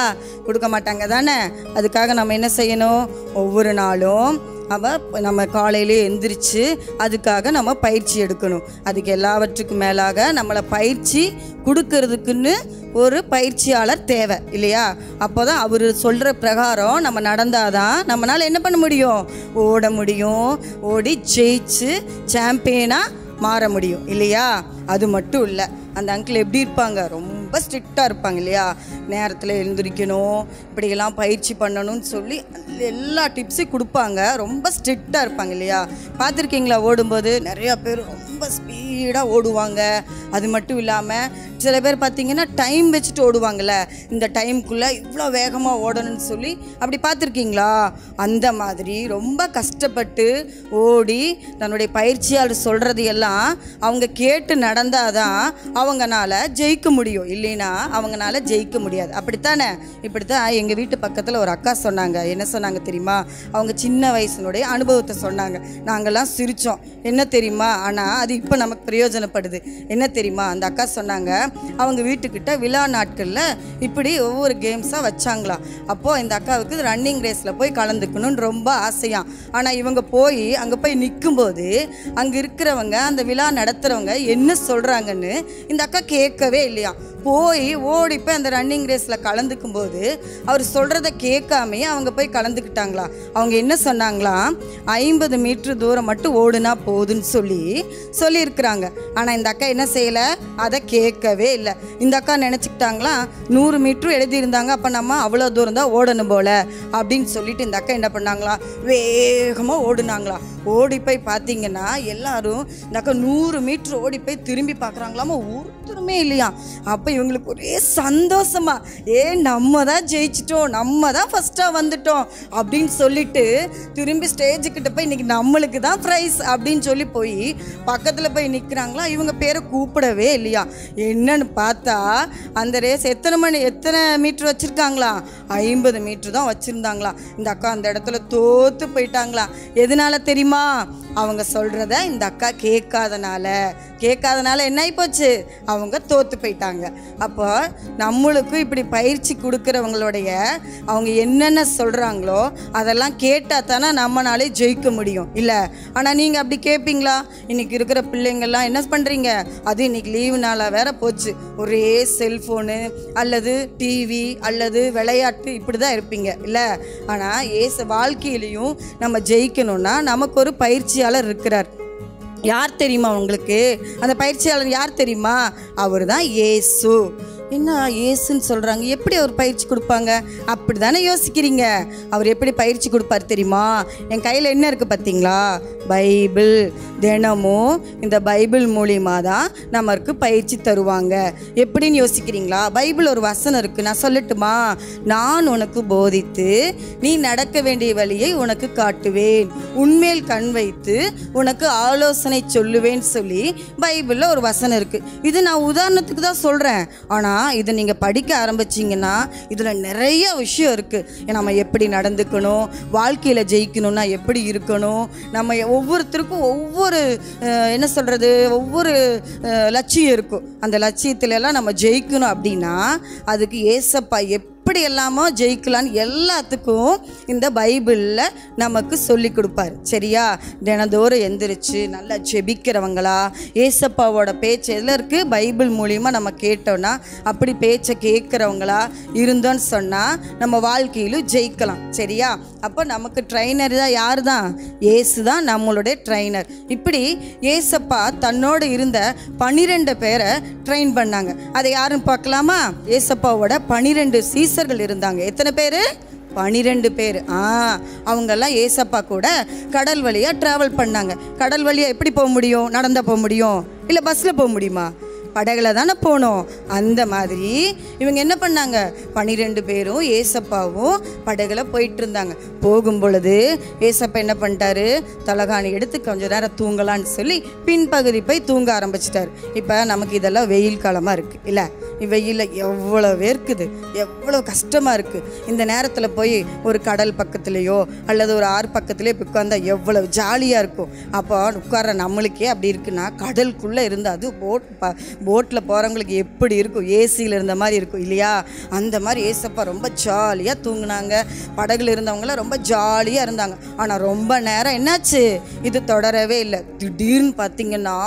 கொடுக்க மாட்டாங்க. தானே? அதுக்காக நம்ம என்ன செய்யணும்? ஒவ்வொரு நாளும் அவள் நம்ம காலையிலே எந்திரிச்சு அதுக்காக நம்ம பயிற்சி எடுக்கணும். அதுக்கு எல்லாவற்றுக்கும் மேலாக நம்மளை பயிற்சி கொடுக்கறதுக்குன்னு ஒரு பயிற்சியாளர் தேவை இல்லையா? அப்போ தான் அவர் சொல்கிற பிரகாரம் நம்ம நடந்தாதான் நம்மளால் என்ன பண்ண முடியும்? ஓட முடியும். ஓடி ஜெயிச்சு சாம்பியனாக மாற முடியும் இல்லையா? அது மட்டும் இல்லை. அந்த அங்கிள் எப்படி இருப்பாங்க? ரொம்ப ரொம்ப ஸ்ட்ரிக்டாக இருப்பாங்க இல்லையா? நேரத்தில் எழுந்திரிக்கணும் இப்படியெல்லாம் பயிற்சி பண்ணணும்னு சொல்லி எல்லா டிப்ஸையும் கொடுப்பாங்க. ரொம்ப ஸ்ட்ரிக்டாக இருப்பாங்க இல்லையா? பார்த்துருக்கீங்களா ஓடும்போது? நிறையா பேர் ரொம்ப ஸ்பீடாக ஓடுவாங்க. அது மட்டும் இல்லாமல் சில பேர் பார்த்தீங்கன்னா டைம் வச்சுட்டு ஓடுவாங்கள்ல இந்த டைமுக்குள்ளே இவ்வளோ வேகமாக ஓடணும்னு சொல்லி அப்படி பார்த்துருக்கீங்களா? அந்த மாதிரி ரொம்ப கஷ்டப்பட்டு ஓடி தன்னுடைய பயிற்சியாளர் சொல்கிறது எல்லாம் அவங்க கேட்டு நடந்தால் தான் அவங்கனால ஜெயிக்க முடியும் இல்லைன்னா அவங்கனால ஜெயிக்க முடியாது. அப்படித்தானே? இப்படித்தான் எங்கள் வீட்டு பக்கத்தில் ஒரு அக்கா சொன்னாங்க. என்ன சொன்னாங்க தெரியுமா? அவங்க சின்ன வயசுனுடைய அனுபவத்தை சொன்னாங்க. நாங்கள்லாம் சிரித்தோம் என்ன தெரியுமா? ஆனால் அது இப்போ நமக்கு பிரயோஜனப்படுது. என்ன தெரியுமா? அந்த அக்கா சொன்னாங்க அவங்க வீட்டுக்கிட்ட விழா நாட்களில் இப்படி ஒவ்வொரு கேம்ஸாக வச்சாங்களாம் அப்போது இந்த அக்காவுக்கு ரன்னிங் ரேஸில் போய் கலந்துக்கணும்னு ரொம்ப ஆசையாம். ஆனால் இவங்க போய் அங்கே போய் நிற்கும்போது அங்கே இருக்கிறவங்க அந்த விழா நடத்துகிறவங்க என்ன சொல்கிறாங்கன்னு இந்த அக்கா கேட்கவே இல்லையா போய் ஓடி போய் அந்த ரன்னிங் ரேஸில் கலந்துக்கும் போது அவர் சொல்கிறத கேட்காமே அவங்க போய் கலந்துக்கிட்டாங்களா. அவங்க என்ன சொன்னாங்களாம் ஐம்பது மீட்ரு தூரம் மட்டும் ஓடுனா போதுன்னு சொல்லி சொல்லியிருக்கிறாங்க. ஆனால் இந்த அக்கா என்ன செய்யலை? அதை கேட்கவே இல்லை. இந்த அக்கா நினச்சிக்கிட்டாங்களாம் நூறு மீட்ரு எழுதியிருந்தாங்க. அப்போ நம்ம அவ்வளோ தூரம் தான் ஓடணும் போல அப்படின்னு சொல்லிட்டு இந்த அக்கா என்ன பண்ணாங்களாம் வேகமாக ஓடுனாங்களாம் ஓடி போய் பார்த்தீங்கன்னா எல்லாரும் இந்த அக்கா நூறு மீட்ரு ஓடி போய் திரும்பி பார்க்குறாங்களாமா? ஒருத்தருமே இல்லையா? அப்போ இவங்களுக்கு ஒரே சந்தோஷமா ஏ நம்ம தான் ஜெயிச்சிட்டோம் நம்ம தான் ஃபஸ்ட்டாக வந்துட்டோம் அப்படின்னு சொல்லிட்டு திரும்பி ஸ்டேஜுக்கிட்ட போய் இன்றைக்கி நம்மளுக்கு தான் ப்ரைஸ் அப்படின்னு சொல்லி போய் பக்கத்தில் போய் நிற்கிறாங்களா இவங்க பேரை கூப்பிடவே இல்லையா? என்னன்னு பார்த்தா அந்த ரேஸ் எத்தனை மணி எத்தனை மீட்ரு வச்சுருக்காங்களா? ஐம்பது மீட்ரு தான் வச்சுருந்தாங்களா. இந்த அக்கா அந்த இடத்துல தோற்று போயிட்டாங்களா? எதனால தெரியுமா? அவங்க சொல்கிறத இந்த அக்கா கேட்காதனால. கேட்காதனால என்ன ஆயிப்போச்சு? அவங்க தோற்று போயிட்டாங்க. அப்போ நம்மளுக்கும் இப்படி பயிற்சி கொடுக்குறவங்களுடைய அவங்க என்னென்ன சொல்கிறாங்களோ அதெல்லாம் கேட்டால் தானே நம்மனாலே ஜெயிக்க முடியும். இல்லை? ஆனால் நீங்கள் அப்படி கேட்பீங்களா இன்னைக்கு இருக்கிற பிள்ளைங்கள்லாம் என்ன பண்ணுறீங்க அது இன்னைக்கு லீவு நாளாக வேற போச்சு. ஒரே செல்ஃபோனு அல்லது டிவி அல்லது விளையாட்டு இப்படி தான் இருப்பீங்க. இல்லை? ஆனால் ஏச வாழ்க்கையிலையும் நம்ம ஜெயிக்கணும்னா நமக்கு ஒரு பயிற்சியாளர் இருக்கிறார். யார் தெரியுமா உங்களுக்கு? அந்த பயிற்சியாளர் யார் தெரியுமா? அவர் தான் ஏசு என்ன ஏசுன்னு சொல்கிறாங்க எப்படி அவர் பயிற்சி கொடுப்பாங்க? அப்படி தானே யோசிக்கிறீங்க. அவர் எப்படி பயிற்சி கொடுப்பார் தெரியுமா? என் கையில் என்ன இருக்குது பார்த்தீங்களா? பைபிள். தினமும் இந்த பைபிள் மூலியமாக தான் நமக்கு பயிற்சி தருவாங்க. எப்படின்னு யோசிக்கிறீங்களா? பைபிள் ஒரு வசனம் இருக்குது நான் சொல்லட்டுமா? நான் உனக்கு போதித்து நீ நடக்க வேண்டிய வழியை உனக்கு காட்டுவேன். உண்மையில் கண் வைத்து உனக்கு ஆலோசனை சொல்லுவேன்னு சொல்லி பைபிளில் ஒரு வசனம் இருக்குது இது நான் உதாரணத்துக்கு தான் சொல்கிறேன் ஆனால் இதை நீங்கள் படிக்க ஆரம்பிச்சிங்கன்னா இதில் நிறைய விஷயம் இருக்குது நம்ம எப்படி நடந்துக்கணும் வாழ்க்கையில் ஜெயிக்கணும்னா எப்படி இருக்கணும் நம்ம ஒவ்வொருத்தருக்கும் ஒவ்வொரு என்ன சொல்கிறது ஒவ்வொரு லட்சியம் இருக்கும். அந்த லட்சியத்திலெல்லாம் நம்ம ஜெயிக்கணும் அப்படின்னா அதுக்கு ஏசப்பா எப் எப்படி எல்லாமோ ஜெயிக்கலான்னு எல்லாத்துக்கும் இந்த பைபிளில் நமக்கு சொல்லி கொடுப்பார். சரியா? தினந்தோறும் எந்திரிச்சு நல்லா ஜெபிக்கிறவங்களா? ஏசப்பாவோட பேச்சு எதில் இருக்குது பைபிள் மூலியமாக நம்ம கேட்டோன்னா அப்படி பேச்சை கேட்குறவங்களா இருந்தோன்னு சொன்னால் நம்ம வாழ்க்கையிலும் ஜெயிக்கலாம். சரியா? அப்போ நமக்கு ட்ரைனர் தான் யார் தான் ஏசு தான் நம்மளுடைய ட்ரைனர் இப்படி ஏசப்பா தன்னோடு இருந்த பன்னிரெண்டு பேரை ட்ரெயின் பண்ணாங்க. அதை யாருன்னு பார்க்கலாமா? ஏசப்பாவோட பன்னிரெண்டு சீசர்கள் இருந்தாங்க. எத்தனை பேர்? பனிரெண்டு பேர். ஆ அவங்கெல்லாம் ஏசப்பா கூட கடல் வழியாக ட்ராவல் பண்ணாங்க. கடல் வழியாக எப்படி போக முடியும்? நடந்தால் போக முடியும்? இல்லை பஸ்ஸில் போக முடியுமா? படகுல தானே போனோம். அந்த மாதிரி இவங்க என்ன பண்ணாங்க? பனிரெண்டு பேரும் ஏசப்பாவும் படகுல போயிட்டு இருந்தாங்க போகும் பொழுது ஏசப்பா என்ன பண்ணிட்டாரு? தலகாணி எடுத்து கொஞ்ச நேரம் தூங்கலான்னு சொல்லி பின்பகுதி போய் தூங்க ஆரம்பிச்சிட்டாரு. இப்போ நமக்கு இதெல்லாம் வெயில் காலமாக இருக்குது இல்லை வெயிலில் எவ்வளோ வேர்க்குது. எவ்வளோ கஷ்டமாக இருக்குது இந்த நேரத்தில் போய் ஒரு கடல் பக்கத்துலேயோ அல்லது ஒரு ஆறு பக்கத்துலேயோ உட்காந்தா எவ்வளோ ஜாலியாக இருக்கும். அப்போ உட்கார்ற நம்மளுக்கே அப்படி இருக்குன்னா கடலுக்குள்ளே இருந்து அது போட் ப போட்டில் போகிறவங்களுக்கு எப்படி இருக்கும்? ஏசியில் இருந்த மாதிரி இருக்கும் இல்லையா? அந்த மாதிரி ஏசப்பா ரொம்ப ஜாலியாக தூங்கினாங்க. படகுல இருந்தவங்களாம் ரொம்ப ஜாலியாக இருந்தாங்க. ஆனால் ரொம்ப நேரம் என்னாச்சு? இது தொடரவே இல்லை. திடீர்னு பார்த்தீங்கன்னா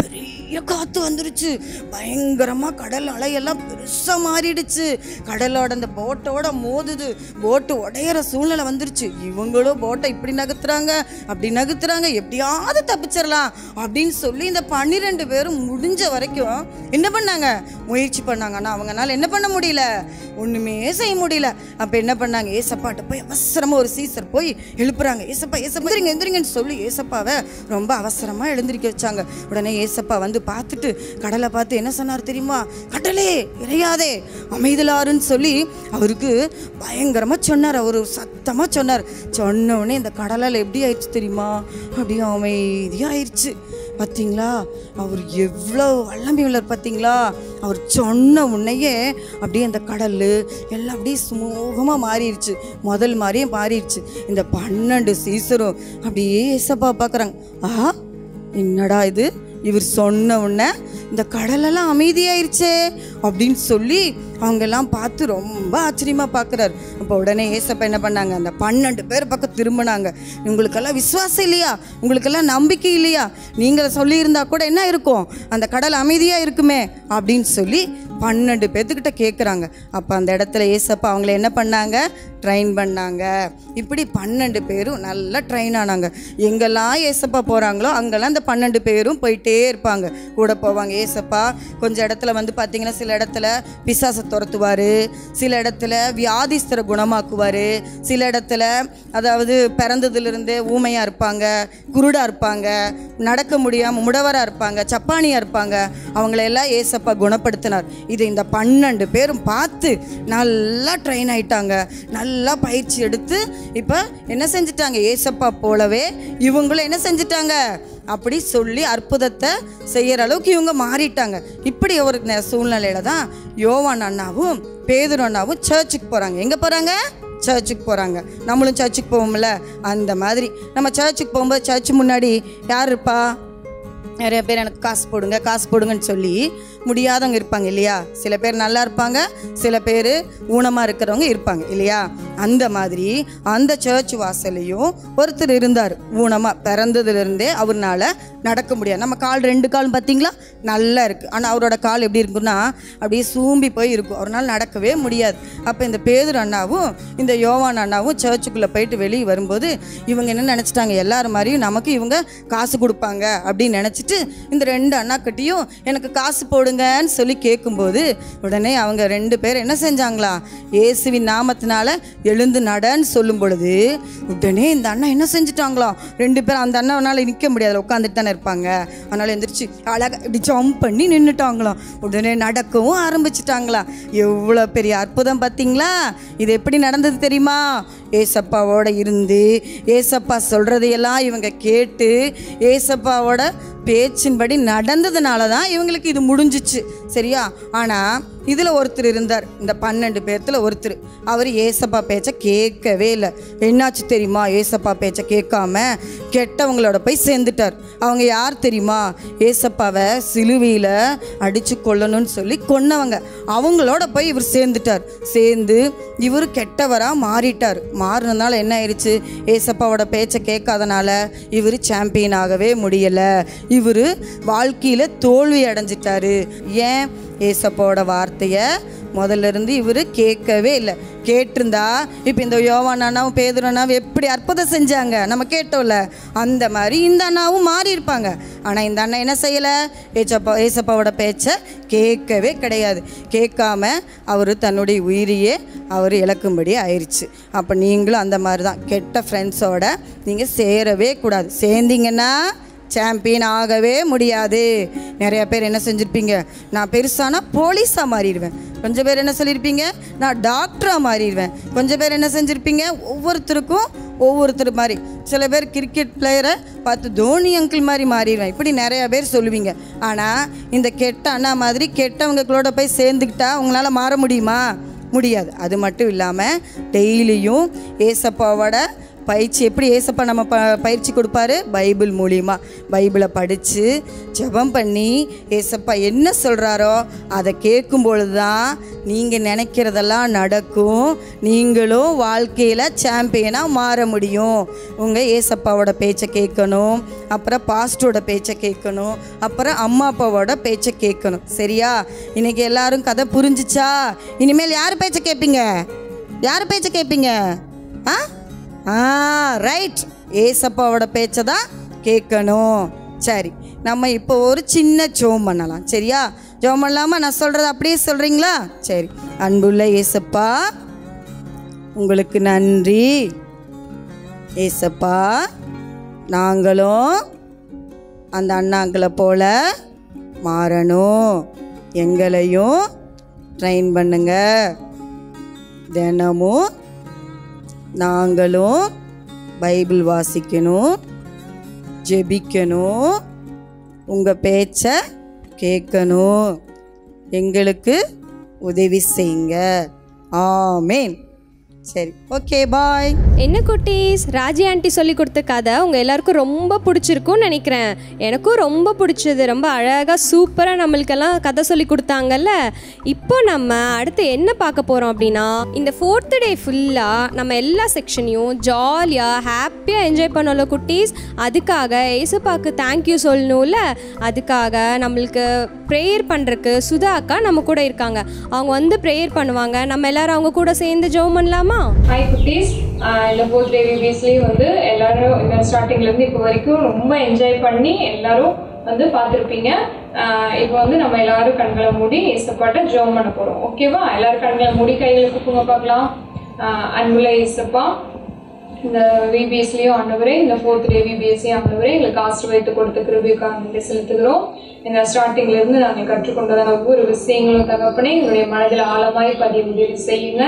பெரிய காற்று வந்துருச்சு. பயங்கரமாக கடல் அலையெல்லாம் பெருசாக மாறிடுச்சு. கடலோட அந்த போட்டோட மோதுது. போட்டு உடையிற சூழ்நிலை வந்துருச்சு. இவங்களும் போட்டை இப்படி நகர்த்துறாங்க அப்படி நகர்த்துறாங்க எப்படியாவது தப்பிச்சிடலாம் அப்படின்னு சொல்லி இந்த பன்னிரெண்டு பேரும் முடிஞ்ச வரைக்கும் என்ன பண்ணாங்க? முயற்சி பண்ணாங்க. ஆனால் அவங்கனால என்ன பண்ண முடியல? ஒன்றுமே செய்ய முடியல. அப்போ என்ன பண்ணாங்க? ஏசப்பாட்ட போய் அவசரமாக ஒரு சீசர் போய் எழுப்புறாங்க. ஏசப்பா ஏசப்பா எந்திரிங்க எந்திரிங்கன்னு சொல்லி ஏசப்பாவை ரொம்ப அவசரமாக எழுந்திருக்க வச்சாங்க. உடனே ஏசப்பா வந்து பார்த்துட்டு கடலை பார்த்து என்ன சொன்னார் தெரியுமா? கடலே இறையாதே அமைதலாருன்னு சொல்லி அவருக்கு பயங்கரமாக சொன்னார். அவர் சத்தமாக சொன்னார். சொன்ன உடனே இந்த கடலால் எப்படி ஆயிடுச்சு தெரியுமா? அப்படியே அமைதியாக ஆயிடுச்சு பார்த்தீங்களா அவர் எவ்வளோ வல்லமை உள்ளார் பார்த்தீங்களா அவர் சொன்ன உன்னையே அப்படியே அந்த கடல் எல்லாம் அப்படியே சுமூகமாக மாறிடுச்சு. முதல் மாதிரியே மாறிடுச்சு. இந்த பன்னெண்டு சீசரும் அப்படியே ஏசப்பா பார்க்குறாங்க. ஆ என்னடா இது? இவர் சொன்ன உடனே இந்த கடலெல்லாம் அமைதியாயிருச்சே அப்படின்னு சொல்லி அவங்கெல்லாம் பார்த்து ரொம்ப ஆச்சரியமாக பார்க்குறாரு. அப்போ உடனே ஏசப்பா என்ன பண்ணாங்க? அந்த பன்னெண்டு பேர் பக்கம் திரும்பினாங்க. உங்களுக்கெல்லாம் விசுவாசம் இல்லையா? உங்களுக்கெல்லாம் நம்பிக்கை இல்லையா? நீங்கள் சொல்லியிருந்தா கூட என்ன இருக்கும்? அந்த கடல் அமைதியாக இருக்குமே? அப்படின்னு சொல்லி பன்னெண்டு பேர்த்துக்கிட்ட கேட்குறாங்க அப்போ அந்த இடத்துல ஏசப்பா அவங்கள என்ன பண்ணாங்க? ட்ரெயின் பண்ணாங்க. இப்படி பன்னெண்டு பேரும் நல்லா ட்ரெயின் ஆனாங்க. எங்கெல்லாம் ஏசப்பா போகிறாங்களோ அங்கெல்லாம் அந்த பன்னெண்டு பேரும் போயிட்டே இருப்பாங்க. கூட போவாங்க. ஏசப்பா கொஞ்சம் இடத்துல வந்து பார்த்தீங்கன்னா சில இடத்துல பிசாசை துரத்துவார் சில இடத்துல வியாதிஸ்தரை குணமாக்குவார் சில இடத்துல அதாவது பிறந்ததுலேருந்தே ஊமையாக இருப்பாங்க குருடாக இருப்பாங்க நடக்க முடியாமல் முடவராக இருப்பாங்க சப்பானியாக இருப்பாங்க. அவங்களையெல்லாம் ஏசப்பா குணப்படுத்தினார். இது இந்த பன்னெண்டு பேரும் பார்த்து நல்லா ட்ரெயின் ஆயிட்டாங்க. நல்லா பயிற்சி எடுத்து இப்போ என்ன செஞ்சிட்டாங்க? ஏசப்பா போலவே இவங்களும் என்ன செஞ்சிட்டாங்க? அப்படி சொல்லி அற்புதத்தை செய்கிற அளவுக்கு இவங்க மாறிட்டாங்க. இப்படி ஒரு சூழ்நிலையில தான் யோவான் அண்ணாவும் பேதுரு அண்ணாவும் சர்ச்சுக்கு போகிறாங்க எங்கே போகிறாங்க சர்ச்சுக்கு போகிறாங்க நம்மளும் சர்ச்சுக்கு போவோம்ல? அந்த மாதிரி. நம்ம சர்ச்சுக்கு போகும்போது சர்ச் முன்னாடி யார் இருப்பா? நிறைய பேர் எனக்கு காசு போடுங்க காசு போடுங்கன்னு சொல்லி முடியாதவங்க இருப்பாங்க இல்லையா? சில பேர் நல்லா இருப்பாங்க சில பேர் ஊனமாக இருக்கிறவங்க இருப்பாங்க இல்லையா? அந்த மாதிரி அந்த சர்ச் வாசல்லையும் ஒருத்தர் இருந்தார் ஊனமாக பிறந்ததுலேருந்தே அவர்னால நடக்க முடியாது. நம்ம கால் ரெண்டு கால் பார்த்தீங்களா? நல்லா இருக்குது ஆனால் அவரோட கால் எப்படி இருக்குன்னா அப்படியே சூம்பி போய் இருக்கும். அவரால் நடக்கவே முடியாது. அப்போ இந்த பேதர் அண்ணாவும் இந்த யோவான் அண்ணாவும் சர்ச்சுக்குள்ளே போயிட்டு வெளியே வரும்போது இவங்க என்ன நினச்சிட்டாங்க? எல்லாரும் மாதிரியும் நமக்கு இவங்க காசு கொடுப்பாங்க அப்படின்னு நினச்சி வச்சுட்டு இந்த ரெண்டு அண்ணாக்கிட்டையும் எனக்கு காசு போடுங்கன்னு சொல்லி கேட்கும்போது உடனே அவங்க ரெண்டு பேர் என்ன செஞ்சாங்களா? இயேசுவின் நாமத்தினால எழுந்து நடன்னு சொல்லும் பொழுது உடனே இந்த அண்ணா என்ன செஞ்சுட்டாங்களாம் ரெண்டு பேரும் அந்த அண்ணாவனால நிற்க முடியாது உட்காந்துட்டு தானே இருப்பாங்க. அதனால எந்திரிச்சு அழகாக இப்படி ஜம்ப் பண்ணி நின்றுட்டாங்களாம் உடனே நடக்கவும் ஆரம்பிச்சிட்டாங்களா? எவ்வளோ பெரிய அற்புதம் பார்த்தீங்களா இது எப்படி நடந்தது தெரியுமா? ஏசப்பாவோட இருந்து ஏசப்பா சொல்கிறதையெல்லாம் இவங்க கேட்டு ஏசப்பாவோட பேச்சின்படி நடந்ததுனால தான் இவங்களுக்கு இது முடிஞ்சிச்சு. சரியா? ஆனால் இதில் ஒருத்தர் இருந்தார். இந்த பன்னெண்டு பேர்த்தில் ஒருத்தர். அவர் ஏசப்பா பேச்சை கேட்கவே இல்லை. என்னாச்சு தெரியுமா? ஏசப்பா பேச்சை கேட்காம கெட்டவங்களோட போய் சேர்ந்துட்டார். அவங்க யார் தெரியுமா? ஏசப்பாவை சிலுவையில் அடித்து கொள்ளணும்னு சொல்லி கொன்னவங்க. அவங்களோட போய் இவர் சேர்ந்துட்டார். சேர்ந்து இவர் கெட்டவராக மாறிட்டார். மாறினதுனால என்ன ஆயிடுச்சு ஏசப்பாவோட பேச்சை கேட்காதனால இவர் சாம்பியன் ஆகவே முடியலை. இவர் வாழ்க்கையில் தோல்வி அடைஞ்சிட்டாரு. ஏன்? ஏசப்பாவோட வார்த்தையை முதல்ல இருந்து இவர் கேட்கவே இல்லை. கேட்டிருந்தா இப்போ இந்த யோவானாவும் அண்ணாவும் எப்படி அற்புதம் செஞ்சாங்க? நம்ம கேட்டோம்ல. அந்த மாதிரி இந்த அண்ணாவும் மாறி இருப்பாங்க. ஆனால் இந்த அண்ணா என்ன செய்யலை? ஏச்சப்பா ஏசப்பாவோட பேச்சை கேட்கவே கிடையாது. கேட்காம அவர் தன்னுடைய உயிரையே அவர் இழக்கும்படி ஆயிடுச்சு அப்போ நீங்களும் அந்த மாதிரி தான் கெட்ட ஃப்ரெண்ட்ஸோட நீங்கள் சேரவே கூடாது. சேர்ந்தீங்கன்னா சாம்பியன் ஆகவே முடியாது. நிறைய பேர் என்ன செஞ்சுருப்பீங்க? நான் பெருசானா போலீஸாக மாறிடுவேன். கொஞ்சம் பேர் என்ன சொல்லியிருப்பீங்க நான் டாக்டராக மாறிடுவேன். கொஞ்சம் பேர் என்ன செஞ்சுருப்பீங்க? ஒவ்வொருத்தருக்கும் ஒவ்வொருத்தர் மாதிரி சில பேர் கிரிக்கெட் பிளேயரை பார்த்து தோனி அங்கிள் மாதிரி மாறிடுவேன். இப்படி நிறைய பேர் சொல்லுவீங்க. ஆனால் இந்த கெட்ட அண்ணா மாதிரி கெட்டவங்களோட போய் சேர்ந்துக்கிட்டா உங்களால் மாற முடியுமா? முடியாது. அது மட்டும் இல்லாமல் டெய்லியும் ஏசப்பாவோட பயிற்சி எப்படி ஏசப்பா நம்ம ப பயிற்சி கொடுப்பாரு? பைபிள் மூலியமா. பைபிளை படித்து ஜெபம் பண்ணி ஏசப்பா என்ன சொல்கிறாரோ அதை கேட்கும் பொழுது தான் நீங்கள் நினைக்கிறதெல்லாம் நடக்கும். நீங்களும் வாழ்க்கையில் சாம்பியனாக மாற முடியும். உங்கள் ஏசப்பாவோட பேச்சை கேட்கணும். அப்புறம் பாஸ்டோட பேச்சை கேட்கணும். அப்புறம் அம்மா அப்பாவோட பேச்சை கேட்கணும். சரியா? இன்றைக்கி எல்லாரும் கதை புரிஞ்சிச்சா? இனிமேல் யார் பேச்சை கேட்பீங்க? யார் பேச்சை கேட்பீங்க? ஆ? ரைட் ஏசப்பாவோட பேச்சை தான் கேட்கணும். சரி நம்ம இப்போ ஒரு சின்ன ஜோம் பண்ணலாம். சரியா? ஜோம் பண்ணலாமா? நான் சொல்கிறத அப்படியே சொல்கிறீங்களா சரி. அன்புள்ள ஏசப்பா உங்களுக்கு நன்றி. ஏசப்பா நாங்களும் அந்த அண்ணாங்களை போல மாறணும். எங்களையும் ட்ரெயின் பண்ணுங்க. தினமும் நாங்களும் பைபிள் வாசிக்கணும் ஜெபிக்கணும் உங்கள் பேச்சை கேட்கணும். எங்களுக்கு உதவி செய்யுங்க. ஆமேன். சரி. ஓகே பாய் என்ன குட்டீஸ்? ராஜி ஆண்டி சொல்லி கொடுத்த கதை உங்கள் எல்லாருக்கும் ரொம்ப பிடிச்சிருக்கும்னு நினைக்கிறேன். எனக்கும் ரொம்ப பிடிச்சது. ரொம்ப அழகாக சூப்பராக நம்மளுக்கெல்லாம் கதை சொல்லி கொடுத்தாங்கல்ல. இப்போ நம்ம அடுத்து என்ன பார்க்க போகிறோம் அப்படின்னா இந்த ஃபோர்த்து டே ஃபுல்லாக நம்ம எல்லா செக்ஷனையும் ஜாலியாக ஹாப்பியாக என்ஜாய் பண்ணல குட்டீஸ். அதுக்காக ஏசப்பாக்கு தேங்க்யூ சொல்லணும்ல. அதுக்காக நம்மளுக்கு ப்ரேயர் பண்ணுறக்கு சுதா அக்கா நம்ம கூட இருக்காங்க. அவங்க வந்து ப்ரேயர் பண்ணுவாங்க. நம்ம எல்லாரும் அவங்க கூட சேர்ந்து ஜெபம் பண்ணலாமா? ஹாய் குட்டீஸ். இந்த ஃபோர்த் டே பீஸ்லேயும் வந்து எல்லாரும் இந்த ஸ்டார்டிங்லேருந்து இப்போ வரைக்கும் ரொம்ப என்ஜாய் பண்ணி எல்லாரும் வந்து பார்த்துருப்பீங்க. இப்போ வந்து நம்ம எல்லாரும் கண்களை மூடி இசப்பாட்ட ஜோம் பண்ண போகிறோம் ஓகேவா எல்லாரும் கண்களை மூடி கைகளை கூப்பிங்க பார்க்கலாம். அன்புல இசப்பா இந்த விபிஎஸ்லேயும் ஆண்டவரே இந்த ஃபோர்த் டே விபிஎஸ்லையும் ஆண்டவரே எங்களுக்கு ஆசீர்வதித்து கொடுத்த கிருபிக்காக நன்றி செலுத்துகிறோம். இந்த ஸ்டார்டிங்லேருந்து நாங்கள் கற்றுக்கொண்டதான ஒவ்வொரு விஷயங்களும் தகப்பனே எங்களுடைய மனதில் ஆழமாய் பதிவு செய்யுங்க.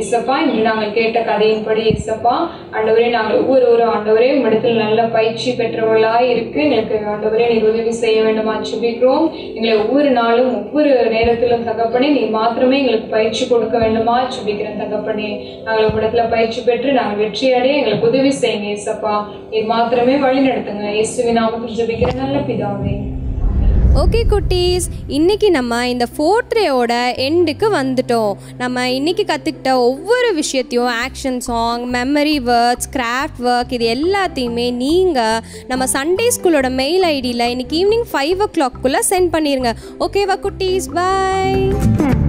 இசப்பா இன்று நாங்கள் கேட்ட கதையின்படி இசப்பா ஆண்டவரே நாங்கள் ஒவ்வொரு ஒரு ஆண்டவரே உம்மிடத்தில் நல்ல பயிற்சி பெற்றவர்களாக இருக்கு. எங்களுக்கு ஆண்டவரே நீர் உதவி செய்ய வேண்டுமா சுபிக்கிறோம் எங்களை ஒவ்வொரு நாளும் ஒவ்வொரு நேரத்திலும் தகப்பனே நீ மாத்திரமே எங்களுக்கு பயிற்சி கொடுக்க வேண்டுமா சுபிக்கிறேன் தகப்பனே. நாங்கள் உம்மிடத்துல பயிற்சி பெற்று நாங்கள் வெற்றி அடைய எங்களுக்கு உதவி செய்யுங்க இசப்பா நீர் மாத்திரமே வழி நடத்துங்க. இயேசுவின் நாமத்தில் ஜபிக்கிற நல்ல பிதாவே. ஓகே குட்டீஸ் இன்னைக்கு நம்ம இந்த ஃபோர்த் டேயோட எண்டுக்கு வந்துட்டோம். நம்ம இன்னைக்கு கற்றுக்கிட்ட ஒவ்வொரு விஷயத்தையும் action song memory words craft work இது எல்லாத்தையுமே நீங்கள் நம்ம சண்டே ஸ்கூலோட மெயில் ஐடியில் இன்னைக்கு ஈவினிங் ஃபைவ் ஓ கிளாக்குள்ளே சென்ட் பண்ணிடுங்க ஓகேவா குட்டீஸ்? பாய்